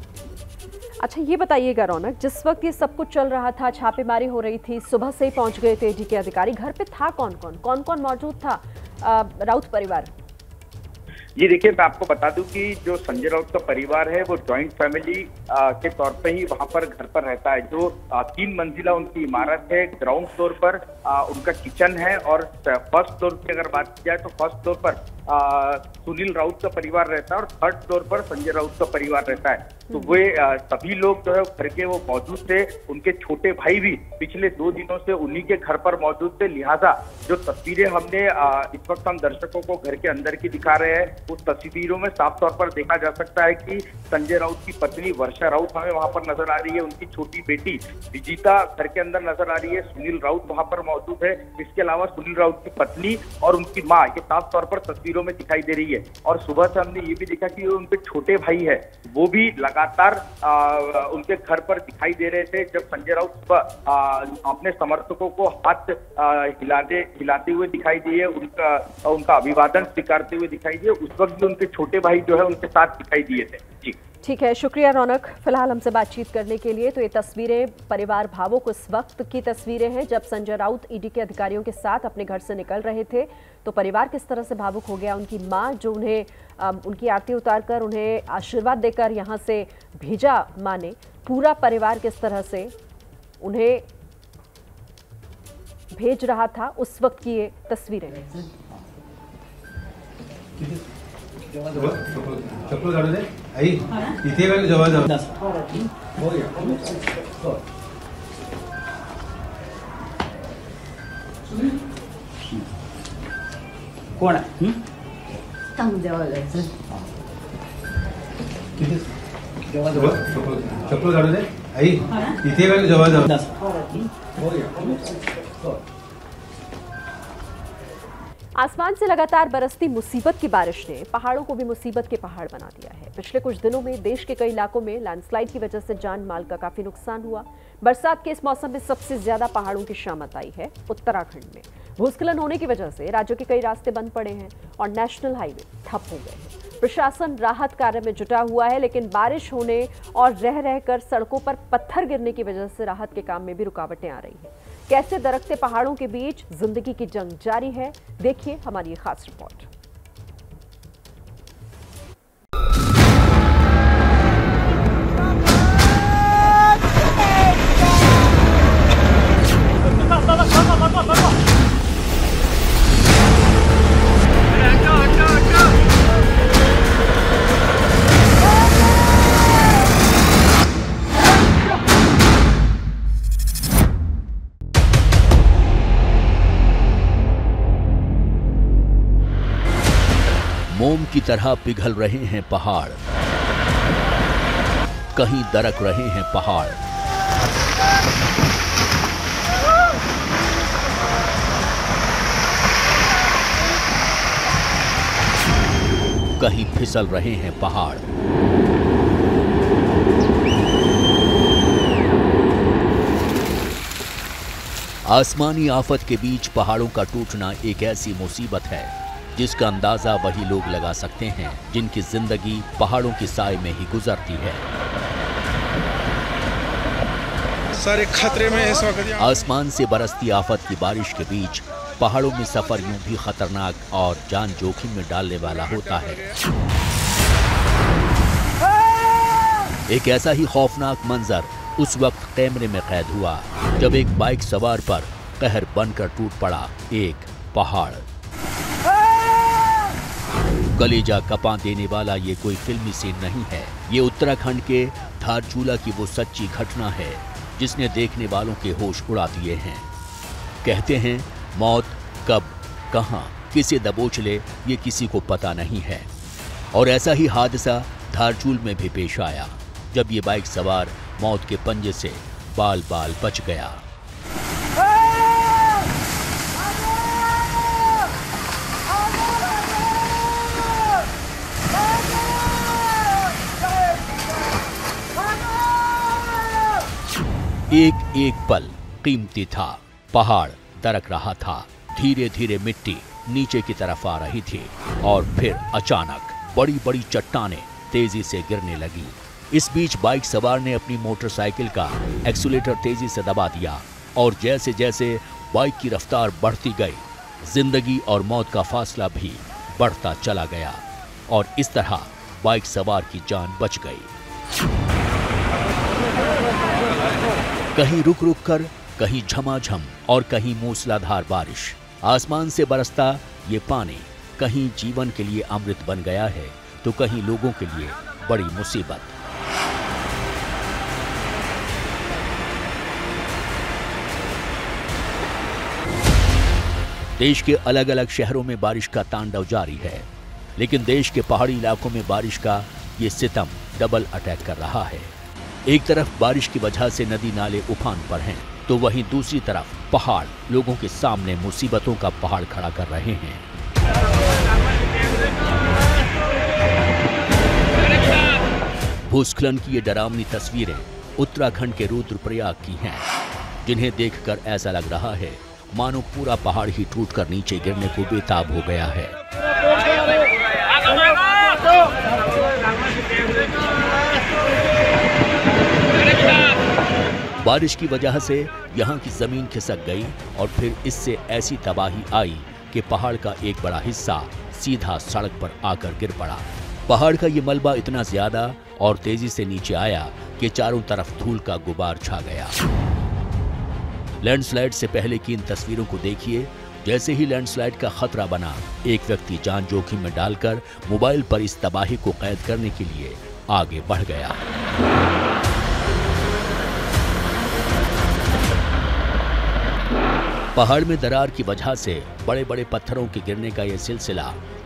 अच्छा ये बताइएगा रौनक जिस वक्त ये सब कुछ चल रहा था, छापेमारी हो रही थी, सुबह से ही पहुँच गए थे ईडी के अधिकारी, घर पे था कौन कौन कौन कौन मौजूद था? राउत परिवार। जी देखिए, मैं आपको बता दूँ कि जो संजय राउत का परिवार है, वो जॉइंट फैमिली के तौर पे ही वहाँ पर घर पर रहता है। जो तीन मंजिला उनकी इमारत है ग्राउंड फ्लोर पर उनका किचन है और फ़र्स्ट फ्लोर की अगर बात की जाए तो फ़र्स्ट फ्लोर पर सुनील राउत का परिवार रहता है और थर्ड फ्लोर पर संजय राउत का परिवार रहता है। तो वे सभी लोग जो है घर के वो मौजूद थे उनके छोटे भाई भी पिछले दो दिनों से उन्हीं के घर पर मौजूद थे। लिहाजा जो तस्वीरें हमने इस वक्त हम दर्शकों को घर के अंदर की दिखा रहे हैं उस तस्वीरों में साफ़ तौर पर देखा जा सकता है कि संजय राउत की पत्नी वर्षा राउत हमें वहाँ पर नज़र आ रही है। उनकी छोटी बेटी विजीता घर के अंदर नज़र आ रही है। सुनील राउत वहाँ पर मौजूद है। इसके अलावा सुनील राउत की पत्नी और उनकी माँ ये साफ़ तौर पर तस्वीरों में दिखाई दे रही है। और सुबह से हमने ये भी देखा कि उनके छोटे भाई है, वो भी लगातार उनके घर पर दिखाई दे रहे थे। जब संजय राउत अपने समर्थकों को हाथ हिलाते हिलाते हुए दिखाई दिए, उनका उनका अभिवादन स्वीकारते हुए दिखाई दिए, उस वक्त भी उनके छोटे भाई जो है, उनके साथ दिखाई दिए थे। जी। ठीक है, शुक्रिया रौनक। फ़िलहाल हमसे बातचीत करने के लिए तो ये तस्वीरें परिवार भावुक उस वक्त की तस्वीरें हैं। जब संजय राउत ईडी के अधिकारियों के साथ अपने घर से निकल रहे थे तो परिवार किस तरह से भावुक हो गया? उनकी माँ जो उन्हें उनकी आरती उतार कर उन्हें आशीर्वाद देकर यहाँ से भेजा माँ ने पूरा परिवार किस तरह से उन्हें भेज रहा था, उस वक्त की ये तस्वीरें। चप्पल काढू दे. आई इथे वेळ जवळ जवळ कोण आहे? जवळ जवळ चप्पल काढू दे. आई इथे वेळ जवळ जवळ आसमान से लगातार बरसती मुसीबत की बारिश ने पहाड़ों को भी मुसीबत के पहाड़ बना दिया है। पिछले कुछ दिनों में देश के कई इलाकों में लैंडस्लाइड की वजह से जान माल का काफ़ी नुकसान हुआ। बरसात के इस मौसम में सबसे ज़्यादा पहाड़ों की शामत आई है उत्तराखंड में। भूस्खलन होने की वजह से राज्यों के कई रास्ते बंद पड़े हैं और नेशनल हाईवे ठप हो गए हैं। प्रशासन राहत कार्य में जुटा हुआ है, लेकिन बारिश होने और रह रहकर सड़कों पर पत्थर गिरने की वजह से राहत के काम में भी रुकावटें आ रही हैं। कैसे दरकते पहाड़ों के बीच ज़िंदगी की जंग जारी है देखिए हमारी खास रिपोर्ट। मोम की तरह पिघल रहे हैं पहाड़। कहीं दरक रहे हैं पहाड़। कहीं फिसल रहे हैं पहाड़। आसमानी आफत के बीच पहाड़ों का टूटना एक ऐसी मुसीबत है। जिसका अंदाज़ा वही लोग लगा सकते हैं जिनकी ज़िंदगी पहाड़ों की साय में ही गुजरती है। सर खतरे में इस वक्त आसमान से बरसती आफत की बारिश के बीच पहाड़ों में सफ़र यूँ भी खतरनाक और जान जोखिम में डालने वाला होता है। एक ऐसा ही खौफनाक मंजर उस वक्त कैमरे में कैद हुआ जब एक बाइक सवार पर कहर बनकर टूट पड़ा एक पहाड़। कलेजा कपा देने वाला ये कोई फिल्मी सीन नहीं है। ये उत्तराखंड के धारचूला की वो सच्ची घटना है, जिसने देखने वालों के होश उड़ा दिए हैं। कहते हैं, मौत कब, कहाँ, किसे दबोच ले, ये किसी को पता नहीं है। और ऐसा ही हादसा धारचूल में भी पेश आया, जब ये बाइक सवार मौत के पंजे से बाल बाल बच गया। एक एक पल कीमती था। पहाड़ दरक रहा था। धीरे धीरे मिट्टी नीचे की तरफ़ आ रही थी और फिर अचानक बड़ी बड़ी चट्टानें तेज़ी से गिरने लगी। इस बीच बाइक सवार ने अपनी मोटरसाइकिल का एक्सीलेटर तेज़ी से दबा दिया और जैसे जैसे बाइक की रफ्तार बढ़ती गई, ज़िंदगी और मौत का फासला भी बढ़ता चला गया और इस तरह बाइक सवार की जान बच गई। कहीं रुक रुक कर, कहीं झमाझम और कहीं मूसलाधार बारिश। आसमान से बरसता ये पानी कहीं जीवन के लिए अमृत बन गया है तो कहीं लोगों के लिए बड़ी मुसीबत। देश के अलग अलग शहरों में बारिश का तांडव जारी है, लेकिन देश के पहाड़ी इलाकों में बारिश का ये सितम डबल अटैक कर रहा है। एक तरफ़ बारिश की वजह से नदी नाले उफान पर हैं तो वहीं दूसरी तरफ़ पहाड़। लोगों के सामने मुसीबतों का पहाड़ खड़ा कर रहे हैं। भूस्खलन की ये डरावनी तस्वीरें उत्तराखंड के रुद्रप्रयाग की हैं। जिन्हें देखकर ऐसा लग रहा है, मानो पूरा पहाड़ ही टूटकर नीचे गिरने को बेताब हो गया है। बारिश की वजह से यहाँ की ज़मीन खिसक गई और फिर इससे ऐसी तबाही आई कि पहाड़ का एक बड़ा हिस्सा सीधा सड़क पर आकर गिर पड़ा। पहाड़ का ये मलबा इतना ज़्यादा और तेज़ी से नीचे आया कि चारों तरफ़ धूल का गुबार छा गया। लैंडस्लाइड से पहले की इन तस्वीरों को देखिए। जैसे ही लैंडस्लाइड का खतरा बना, एक व्यक्ति जान जोखिम में डालकर मोबाइल पर इस तबाही को कैद करने के लिए आगे बढ़ गया। पहाड़ में दरार की वजह से बड़े बड़े पत्थरों के गिरने का यह सिलसिला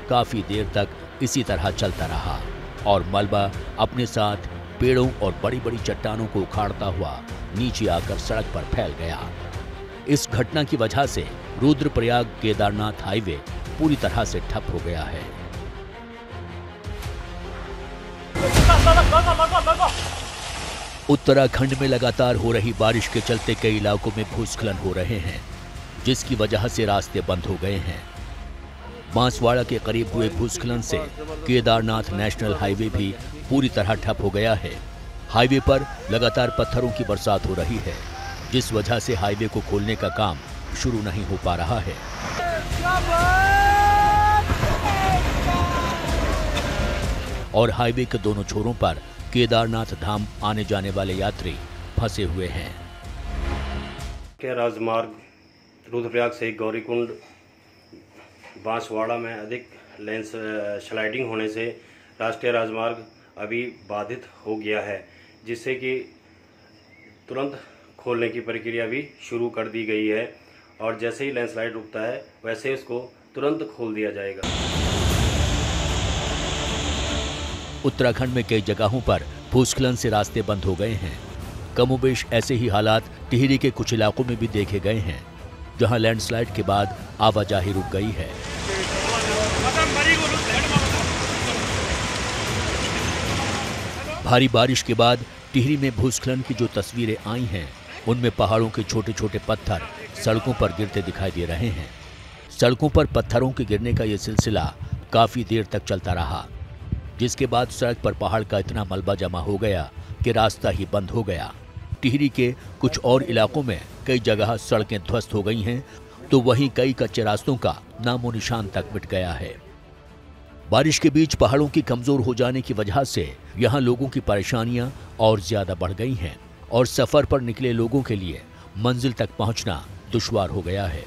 काफ़ी देर तक इसी तरह चलता रहा और मलबा अपने साथ पेड़ों और बड़ी बड़ी चट्टानों को उखाड़ता हुआ नीचे आकर सड़क पर फैल गया। इस घटना की वजह से रुद्रप्रयाग केदारनाथ हाईवे पूरी तरह से ठप हो गया है। उत्तराखंड में लगातार हो रही बारिश के चलते कई इलाकों में भूस्खलन हो रहे हैं। जिसकी वजह से रास्ते बंद हो गए हैं। बांसवाड़ा के करीब हुए भूस्खलन से केदारनाथ नेशनल हाईवे भी पूरी तरह ठप हो गया है। हाईवे पर लगातार पत्थरों की बरसात हो रही है, जिस वजह से हाईवे को खोलने का काम शुरू नहीं हो पा रहा है। और हाईवे के दोनों छोरों पर केदारनाथ धाम आने जाने वाले यात्री फंसे हुए हैं। राजमार्ग रुद्रप्रयाग से गौरीकुंड, बांसवाड़ा में अधिक लेंस स्लाइडिंग होने से राष्ट्रीय राजमार्ग अभी बाधित हो गया है, जिससे कि तुरंत खोलने की प्रक्रिया भी शुरू कर दी गई है और जैसे ही लैंडस्लाइड रुकता है, वैसे उसको तुरंत खोल दिया जाएगा। उत्तराखंड में कई जगहों पर भूस्खलन से रास्ते बंद हो गए हैं। कमोबेश ऐसे ही हालात टिहरी के कुछ इलाकों में भी देखे गए हैं। जहाँ लैंडस्लाइड के बाद आवाजाही रुक गई है। भारी बारिश के बाद टिहरी में भूस्खलन की जो तस्वीरें आई हैं, उनमें पहाड़ों के छोटे छोटे पत्थर सड़कों पर गिरते दिखाई दे रहे हैं। सड़कों पर पत्थरों के गिरने का यह सिलसिला काफ़ी देर तक चलता रहा, जिसके बाद सड़क पर पहाड़ का इतना मलबा जमा हो गया कि रास्ता ही बंद हो गया। टिहरी के कुछ और इलाकों में कई जगह सड़कें ध्वस्त हो गई हैं तो वहीं कई कच्चे रास्तों का नामो निशान तक मिट गया है। बारिश के बीच पहाड़ों की कमज़ोर हो जाने की वजह से यहाँ लोगों की परेशानियाँ और ज़्यादा बढ़ गई हैं और सफ़र पर निकले लोगों के लिए मंजिल तक पहुँचना दुश्वार हो गया है।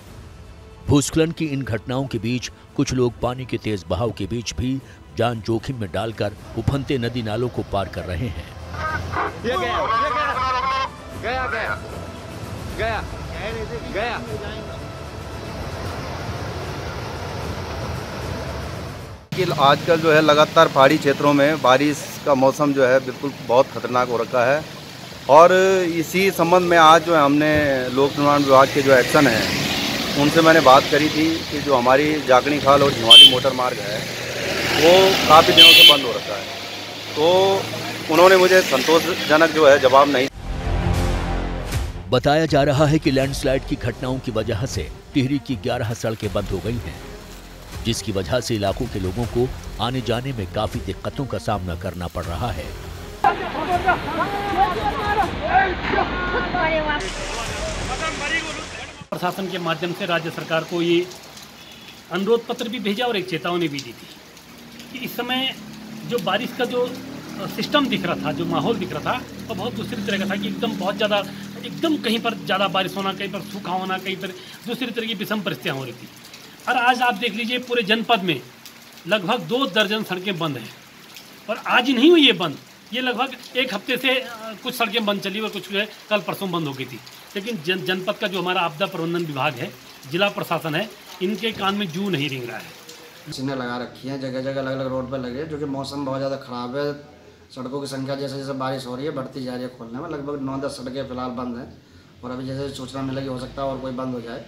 भूस्खलन की इन घटनाओं के बीच कुछ लोग पानी के तेज बहाव के बीच भी जान जोखिम में डालकर उफनते नदी नालों को पार कर रहे हैं। ये गया ये गया गया गया। गया। कि आजकल जो है लगातार पहाड़ी क्षेत्रों में बारिश का मौसम जो है बिल्कुल बहुत खतरनाक हो रखा है। और इसी संबंध में आज जो है हमने लोक निर्माण विभाग के जो एक्शन हैं, उनसे मैंने बात करी थी कि जो हमारी जागनी खाल और झिवाली मोटर मार्ग है, वो काफ़ी दिनों से बंद हो रखा है। तो उन्होंने मुझे संतोषजनक जो है जवाब नहीं बताया जा रहा है कि लैंडस्लाइड की घटनाओं की वजह से टिहरी की 11 सड़कें बंद हो गई हैं, जिसकी वजह से इलाकों के लोगों को आने जाने में काफ़ी दिक्कतों का सामना करना पड़ रहा है। प्रशासन के माध्यम से राज्य सरकार को ये अनुरोध पत्र भी भेजा और एक चेतावनी भी दी थी कि इस समय जो बारिश का जो सिस्टम दिख रहा था, जो माहौल दिख रहा था, वो तो बहुत दूसरी तरह का था कि एकदम बहुत ज़्यादा, एकदम कहीं पर ज़्यादा बारिश होना, कहीं पर सूखा होना, कहीं पर दूसरी तरह की विषम परिस्थितियाँ हो रही थी। और आज आप देख लीजिए पूरे जनपद में लगभग दो दर्जन सड़कें बंद हैं। और आज नहीं हुई ये बंद, ये लगभग एक हफ़्ते से कुछ सड़कें बंद चली और कुछ जो है कल परसों बंद हो गई थी। लेकिन जन, जनपद का जो हमारा आपदा प्रबंधन विभाग है, जिला प्रशासन है, इनके कान में जू नहीं रिंग रहा है। मशीनें लगा रखी हैं जगह जगह अलग अलग रोड पर लगे जो कि मौसम बहुत ज़्यादा ख़राब है। सड़कों की संख्या जैसे जैसे बारिश हो रही है बढ़ती जा रही है खोलने में। लगभग नौ दस सड़कें फ़िलहाल बंद हैं। और अभी जैसे सूचना मिलेगी हो सकता है और कोई बंद हो जाए।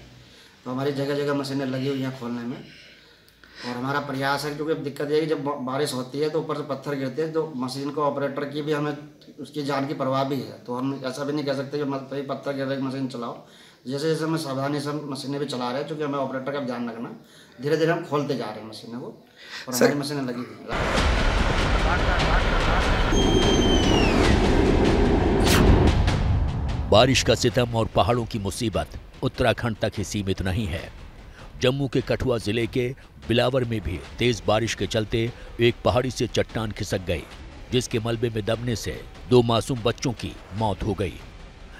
तो हमारी जगह जगह मशीनें लगी हुई हैं खोलने में। और हमारा प्रयास है क्योंकि अब दिक्कत ये है कि जब बारिश होती है तो ऊपर से पत्थर गिरते हैं तो मशीन को ऑपरेटर की भी हमें उसकी जान की परवाह भी है। तो हम ऐसा भी नहीं कह सकते कि पत्थर गिर रहा मशीन चलाओ। जैसे जैसे हमें सावधानी से मशीनें भी चला रहे हैं क्योंकि हमें ऑपरेटर का ध्यान रखना। धीरे धीरे हम खोलते जा रहे हैं मशीनों को। और हमारी मशीनें लगी हुई हैं। बारिश का सितम और पहाड़ों की मुसीबत उत्तराखंड तक ही सीमित नहीं है। जम्मू के कठुआ ज़िले के बिलावर में भी तेज बारिश के चलते एक पहाड़ी से चट्टान खिसक गई, जिसके मलबे में दबने से दो मासूम बच्चों की मौत हो गई।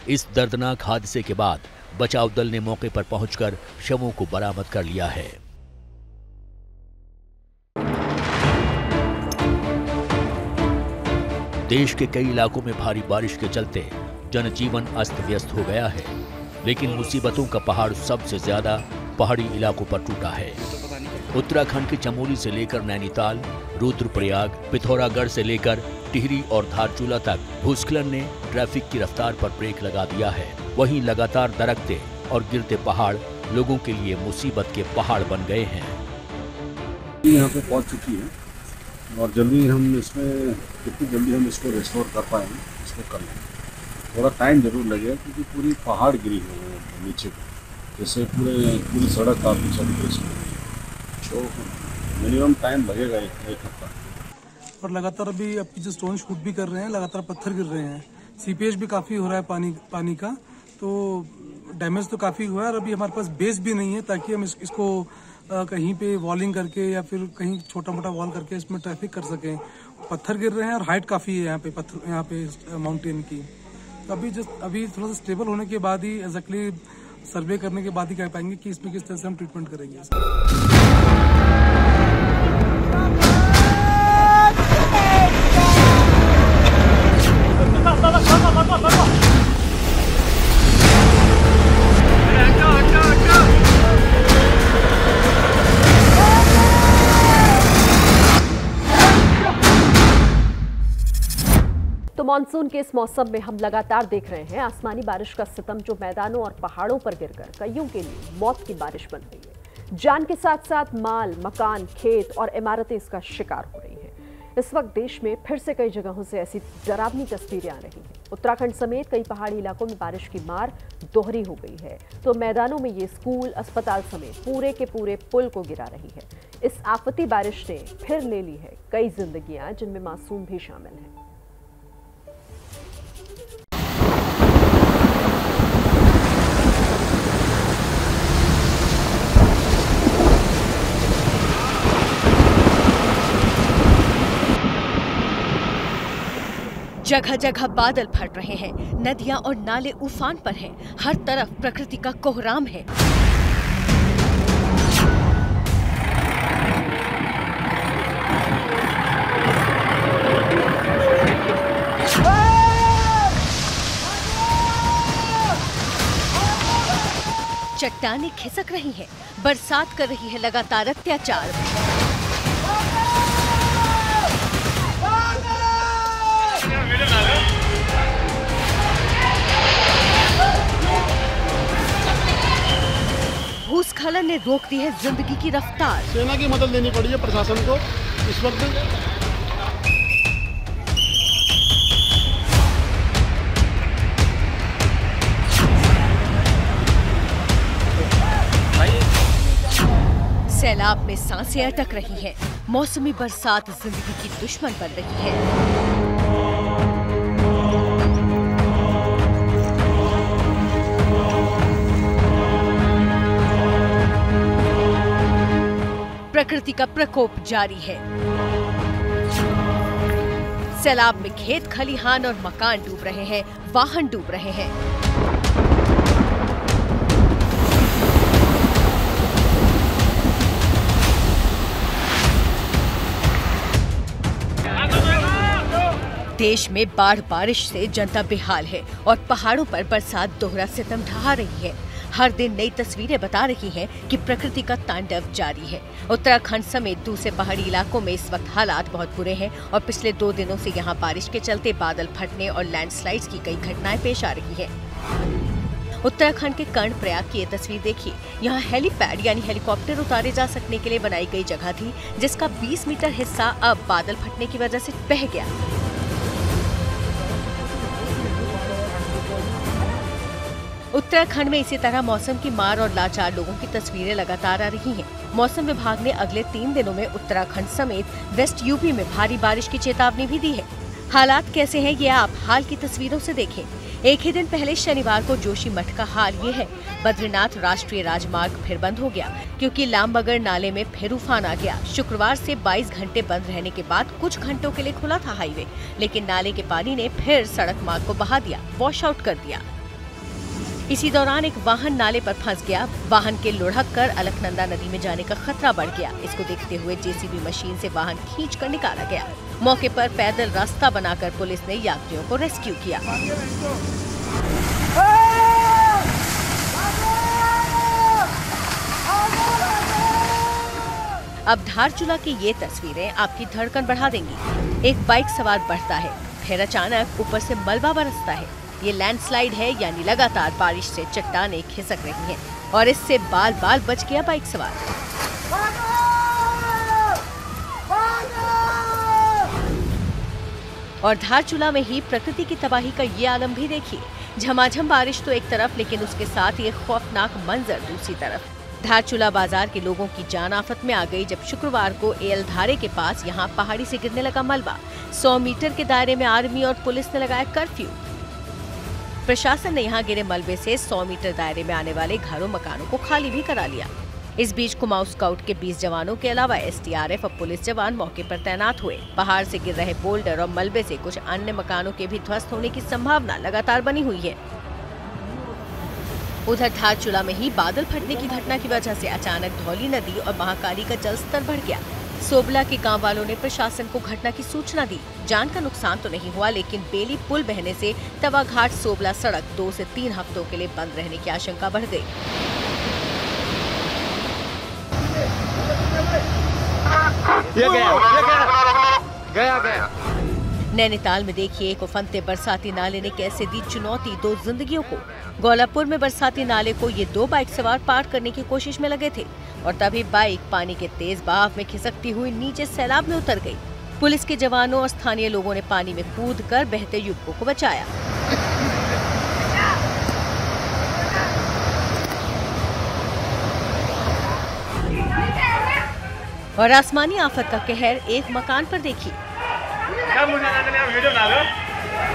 इस दर्दनाक हादसे के बाद बचाव दल ने मौके पर पहुंचकर शवों को बरामद कर लिया है। देश के कई इलाकों में भारी बारिश के चलते जनजीवन अस्त व्यस्त हो गया है, लेकिन मुसीबतों का पहाड़ सबसे ज़्यादा पहाड़ी इलाकों पर टूटा है। उत्तराखंड के चमोली से लेकर नैनीताल, रुद्रप्रयाग, पिथौरागढ़ से लेकर टिहरी और धारचूला तक भूस्खलन ने ट्रैफ़िक की रफ्तार पर ब्रेक लगा दिया है। वहीं लगातार दरकते और गिरते पहाड़ लोगों के लिए मुसीबत के पहाड़ बन गए हैं। यहाँ पे पहुँच चुकी है। और जल्दी हम इसमें कितनी जल्दी हम इसको रिस्टोर कर पाएँगे इसको कर लेंगे थोड़ा टाइम ज़रूर लगेगा क्योंकि पूरी पहाड़ गिरी है नीचे जैसे पूरे पूरी सड़क काफ़ी चल गई इसमें तो मिनिमम टाइम लगेगा एक एक हफ़्ता। और लगातार अभी अब जो स्टोन शूट भी कर रहे हैं लगातार पत्थर गिर रहे हैं। सीपेज भी काफ़ी हो रहा है पानी पानी का। तो डैमेज तो काफ़ी हुआ है और अभी हमारे पास बेस भी नहीं है ताकि हम इस, इसको कहीं पे वॉलिंग करके या फिर कहीं छोटा मोटा वॉल करके इसमें ट्रैफ़िक कर सके। पत्थर गिर रहे हैं और हाइट काफ़ी है यहाँ पे, पत्थर, यहाँ पे माउंटेन की। तो अभी जस्ट अभी थोड़ा सा स्टेबल होने के बाद ही एग्जैक्टली सर्वे करने के बाद ही कह पाएँगे कि इसमें किस तरह से हम ट्रीटमेंट करेंगे। तो मानसून के इस मौसम में हम लगातार देख रहे हैं। आसमानी बारिश का सितम जो मैदानों और पहाड़ों पर गिरकर कईयों के लिए मौत की बारिश बन रही है। जान के साथ साथ माल, मकान, खेत और इमारतें इसका शिकार हो रही हैं। इस वक्त देश में फिर से कई जगहों से ऐसी डरावनी तस्वीरें आ रही हैं। उत्तराखंड समेत कई पहाड़ी इलाकों में बारिश की मार दोहरी हो गई है। तो मैदानों में ये स्कूल, अस्पताल समेत पूरे के पूरे पुल को गिरा रही है। इस आफती बारिश ने फिर ले ली है कई जिंदगियाँ जिनमें मासूम भी शामिल हैं। जगह जगह बादल फट रहे हैं। नदियाँ और नाले उफान पर हैं। हर तरफ़ प्रकृति का कोहराम है। चट्टाने खिसक रही हैं। बरसात कर रही है लगातार अत्याचार। भूस्खलन ने रोक दी है ज़िंदगी की रफ्तार। सेना की मदद लेनी पड़ी है प्रशासन को इस वक्त। सैलाब में साँसें अटक रही हैं। मौसमी बरसात ज़िंदगी की दुश्मन बन रही है। प्रकृति का प्रकोप जारी है। सैलाब में खेत खलिहान और मकान डूब रहे हैं, वाहन डूब रहे हैं। देश में बाढ़ बारिश से जनता बेहाल है और पहाड़ों पर बरसात दोहरा सितम ढहा रही है। हर दिन नई तस्वीरें बता रही हैं कि प्रकृति का तांडव जारी है। उत्तराखंड समेत दूसरे पहाड़ी इलाकों में इस वक्त हालात बहुत बुरे हैं और पिछले दो दिनों से यहाँ बारिश के चलते बादल फटने और लैंडस्लाइड्स की कई घटनाएँ पेश आ रही है। उत्तराखंड के कर्ण प्रयाग की ये तस्वीर देखिए। यहाँ हेलीपैड यानी हेलीकॉप्टर उतारे जा सकने के लिए बनाई गई जगह थी, जिसका 20 मीटर हिस्सा अब बादल फटने की वजह से बह गया। उत्तराखंड में इसी तरह मौसम की मार और लाचार लोगों की तस्वीरें लगातार आ रही हैं। मौसम विभाग ने अगले तीन दिनों में उत्तराखंड समेत वेस्ट यूपी में भारी बारिश की चेतावनी भी दी है। हालात कैसे हैं, ये आप हाल की तस्वीरों से देखें। एक ही दिन पहले शनिवार को जोशी मठ का हाल ये है। बद्रीनाथ राष्ट्रीय राजमार्ग फिर बंद हो गया, क्योंकि लामबगर नाले में फिर उफान आ गया। शुक्रवार से 22 घंटे बंद रहने के बाद कुछ घंटों के लिए खुला था हाईवे, लेकिन नाले के पानी ने फिर सड़क मार्ग को बहा दिया वॉश आउट कर दिया। इसी दौरान एक वाहन नाले पर फंस गया। वाहन के लुढ़क कर अलकनंदा नदी में जाने का खतरा बढ़ गया। इसको देखते हुए जेसीबी मशीन से वाहन खींच कर निकाला गया। मौके पर पैदल रास्ता बनाकर पुलिस ने यात्रियों को रेस्क्यू किया। अब धारचूला की ये तस्वीरें आपकी धड़कन बढ़ा देंगी। एक बाइक सवार बढ़ता है। फिर अचानक ऊपर से मलबा बरसता है। ये लैंडस्लाइड है, यानी लगातार बारिश से चट्टाने खिसक रही हैं। और इससे बाल बाल बच गया बाइक सवार। और धारचूला में ही प्रकृति की तबाही का ये आलम भी देखिए। झमाझम बारिश तो एक तरफ़, लेकिन उसके साथ ये खौफनाक मंजर दूसरी तरफ़। धारचूला बाज़ार के लोगों की जान आफत में आ गई जब शुक्रवार को एल धारे के पास यहाँ पहाड़ी से गिरने लगा मलबा। 100 मीटर के दायरे में आर्मी और पुलिस ने लगाया कर्फ्यू। प्रशासन ने यहाँ गिरे मलबे से 100 मीटर दायरे में आने वाले घरों मकानों को खाली भी करा लिया। इस बीच कुमाऊं स्काउट के 20 जवानों के अलावा एसडीआरएफ और पुलिस जवान मौके पर तैनात हुए। पहाड़ से गिर रहे बोल्डर और मलबे से कुछ अन्य मकानों के भी ध्वस्त होने की संभावना लगातार बनी हुई है। उधर धारचूला में ही बादल फटने की घटना की वजह से अचानक धौली नदी और महाकाली का जलस्तर बढ़ गया। सोबला के गाँव वालों ने प्रशासन को घटना की सूचना दी। जान का नुकसान तो नहीं हुआ, लेकिन बेली पुल बहने से तवा घाट सोबला सड़क दो से तीन हफ्तों के लिए बंद रहने की आशंका बढ़ गई। गया गया गया गया। नैनीताल में देखिए, एक उफनते बरसाती नाले ने कैसे दी चुनौती दो जिंदगियों को। गोलापुर में बरसाती नाले को ये दो बाइक सवार पार करने की कोशिश में लगे थे, और तभी बाइक पानी के तेज बहाव में खिसकती हुई नीचे सैलाब में उतर गई। पुलिस के जवानों और स्थानीय लोगों ने पानी में कूद कर बहते युवकों को बचाया। और आसमानी आफत का कहर एक मकान पर देखिए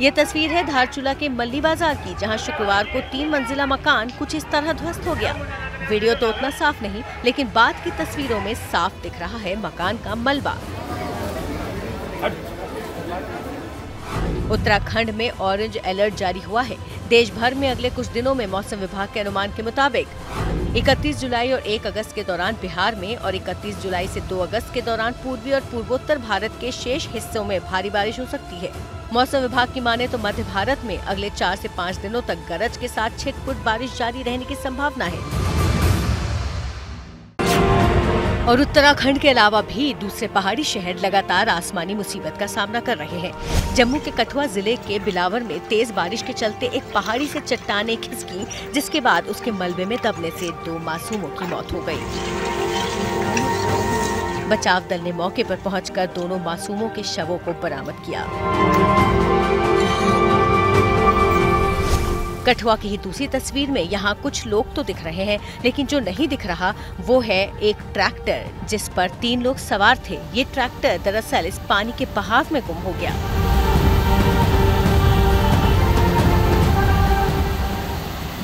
ये तस्वीर है धारचूला के मल्ली बाज़ार की, जहाँ शुक्रवार को तीन मंजिला मकान कुछ इस तरह ध्वस्त हो गया। वीडियो तो उतना साफ़ नहीं, लेकिन बाद की तस्वीरों में साफ़ दिख रहा है मकान का मलबा। उत्तराखंड में ऑरेंज अलर्ट जारी हुआ है। देश भर में अगले कुछ दिनों में मौसम विभाग के अनुमान के मुताबिक 31 जुलाई और 1 अगस्त के दौरान बिहार में और 31 जुलाई से 2 अगस्त के दौरान पूर्वी और पूर्वोत्तर भारत के शेष हिस्सों में भारी बारिश हो सकती है। मौसम विभाग की माने तो मध्य भारत में अगले चार ऐसी पाँच दिनों तक गरज के साथ छिटपुट बारिश जारी रहने की संभावना है। और उत्तराखंड के अलावा भी दूसरे पहाड़ी शहर लगातार आसमानी मुसीबत का सामना कर रहे हैं। जम्मू के कठुआ ज़िले के बिलावर में तेज बारिश के चलते एक पहाड़ी से चट्टाने खिसकी, जिसके बाद उसके मलबे में दबने से दो मासूमों की मौत हो गई। बचाव दल ने मौके पर पहुंचकर दोनों मासूमों के शवों को बरामद किया। कठुआ की ही दूसरी तस्वीर में यहाँ कुछ लोग तो दिख रहे हैं, लेकिन जो नहीं दिख रहा, वो है एक ट्रैक्टर, जिस पर तीन लोग सवार थे। ये ट्रैक्टर दरअसल इस पानी के बहाव में गुम हो गया।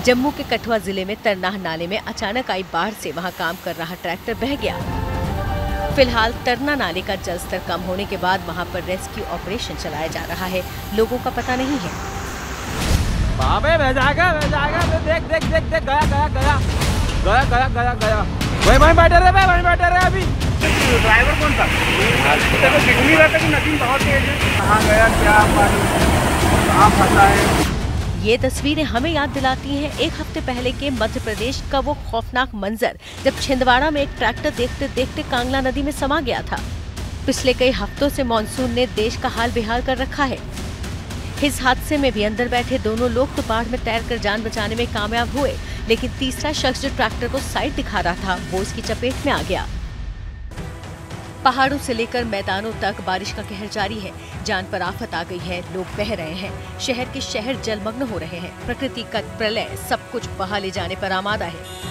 जम्मू के कठुआ ज़िले में तरनाह नाले में अचानक आई बाढ़ से वहाँ काम कर रहा ट्रैक्टर बह गया। फ़िलहाल तरना नाले का जलस्तर कम होने के बाद वहाँ पर रेस्क्यू ऑपरेशन चलाया जा रहा है। लोगों का पता नहीं है। बाबे भेजाएगा भेजाएगा देख देख देख देख गया गया गया। गया गया गया गया। वही वहीं बैठे रहे भाई वहीं बैठे रहे अभी। ड्राइवर कौन था? तो दिख नहीं रहा था कि नदी बहुत तेज है। कहाँ गया क्या पानी? कहाँ फंसा है? ये तस्वीरें हमें याद दिलाती हैं एक हफ़्ते पहले के मध्य प्रदेश का वो खौफनाक मंजर जब छिंदवाड़ा में एक ट्रैक्टर देखते देखते कांगला नदी में समा गया था। पिछले कई हफ्तों से मानसून ने देश का हाल बेहाल कर रखा है। इस हादसे में भी अंदर बैठे दोनों लोग तो बाढ़ में तैरकर जान बचाने में कामयाब हुए, लेकिन तीसरा शख्स जो ट्रैक्टर को साइड दिखा रहा था, वो इसकी चपेट में आ गया। पहाड़ों से लेकर मैदानों तक बारिश का कहर जारी है। जान पर आफत आ गई है, लोग बह रहे हैं। शहर के शहर जलमग्न हो रहे हैं। प्रकृति का प्रलय, सब कुछ बहा ले जाने पर आमादा है।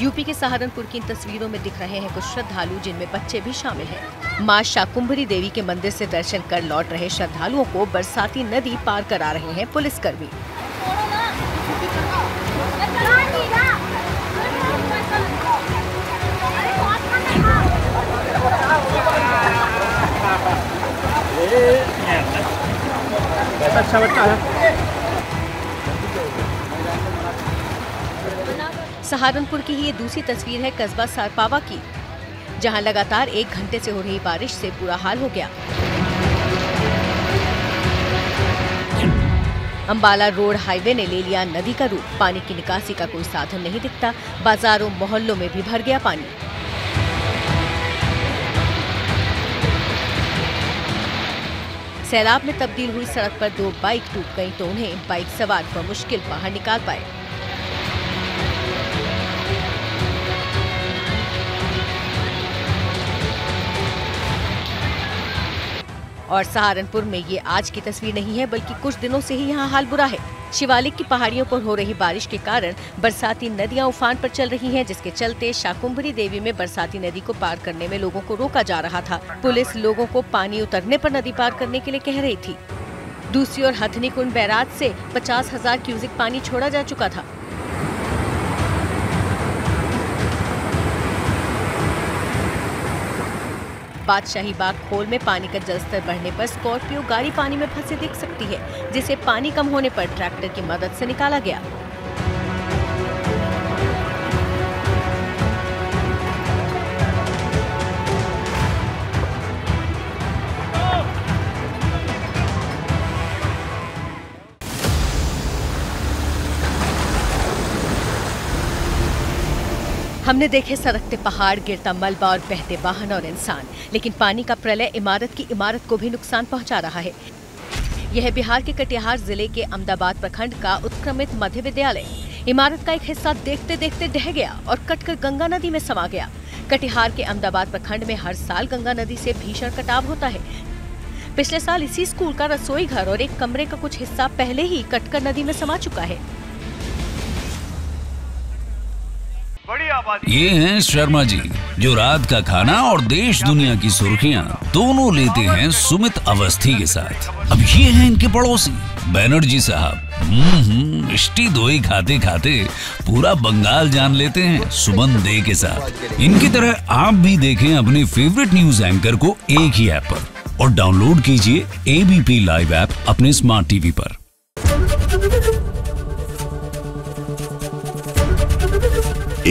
यूपी के सहारनपुर की इन तस्वीरों में दिख रहे हैं कुछ श्रद्धालु, जिनमें बच्चे भी शामिल हैं। माँ शाकुंभरी देवी के मंदिर से दर्शन कर लौट रहे श्रद्धालुओं को बरसाती नदी पार करा रहे हैं पुलिसकर्मी। सहारनपुर की ही ये दूसरी तस्वीर है कस्बा सारपावा की। जहाँ लगातार एक घंटे से हो रही बारिश से बुरा हाल हो गया। अंबाला रोड हाईवे ने ले लिया नदी का रूप। पानी की निकासी का कोई साधन नहीं दिखता। बाजारों, मोहल्लों में भी भर गया पानी। सैलाब में तब्दील हुई सड़क पर दो बाइक टूट गई तो उन्हें बाइक सवार पर मुश्किल बाहर निकाल पाए। और सहारनपुर में ये आज की तस्वीर नहीं है, बल्कि कुछ दिनों से ही यहाँ हाल बुरा है। शिवालिक की पहाड़ियों पर हो रही बारिश के कारण बरसाती नदियाँ उफान पर चल रही हैं, जिसके चलते शाकुंभरी देवी में बरसाती नदी को पार करने में लोगों को रोका जा रहा था। पुलिस लोगों को पानी उतरने पर नदी पार करने के लिए कह रही थी। दूसरी ओर हथनी कुंड बैराज से पचास हज़ार क्यूजिक पानी छोड़ा जा चुका था। बादशाही बाग खोल में पानी का जलस्तर बढ़ने पर स्कॉर्पियो गाड़ी पानी में फंसे देख सकती है, जिसे पानी कम होने पर ट्रैक्टर की मदद से निकाला गया। हमने देखे सड़कते पहाड़, गिरता मलबा और बहते वाहन और इंसान। लेकिन पानी का प्रलय इमारत की इमारत को भी नुकसान पहुँचा रहा है। यह बिहार के कटिहार ज़िले के अहमदाबाद प्रखंड का उत्क्रमित मध्य विद्यालय। इमारत का एक हिस्सा देखते देखते ढह गया और कटकर गंगा नदी में समा गया। कटिहार के अहमदाबाद प्रखंड में हर साल गंगा नदी से भीषण कटाव होता है। पिछले साल इसी स्कूल का रसोई घर और एक कमरे का कुछ हिस्सा पहले ही कटकर नदी में समा चुका है। ये हैं शर्मा जी, जो रात का खाना और देश दुनिया की सुर्खियाँ दोनों लेते हैं सुमित अवस्थी के साथ। अब ये हैं इनके पड़ोसी, बैनर्जी साहब। मिष्टी दोई खाते खाते पूरा बंगाल जान लेते हैं सुमन दे के साथ। इनकी तरह आप भी देखें अपने फेवरेट न्यूज़ एंकर को एक ही ऐप पर। और डाउनलोड कीजिए एबीपी लाइव ऐप अपने स्मार्ट टीवी पर।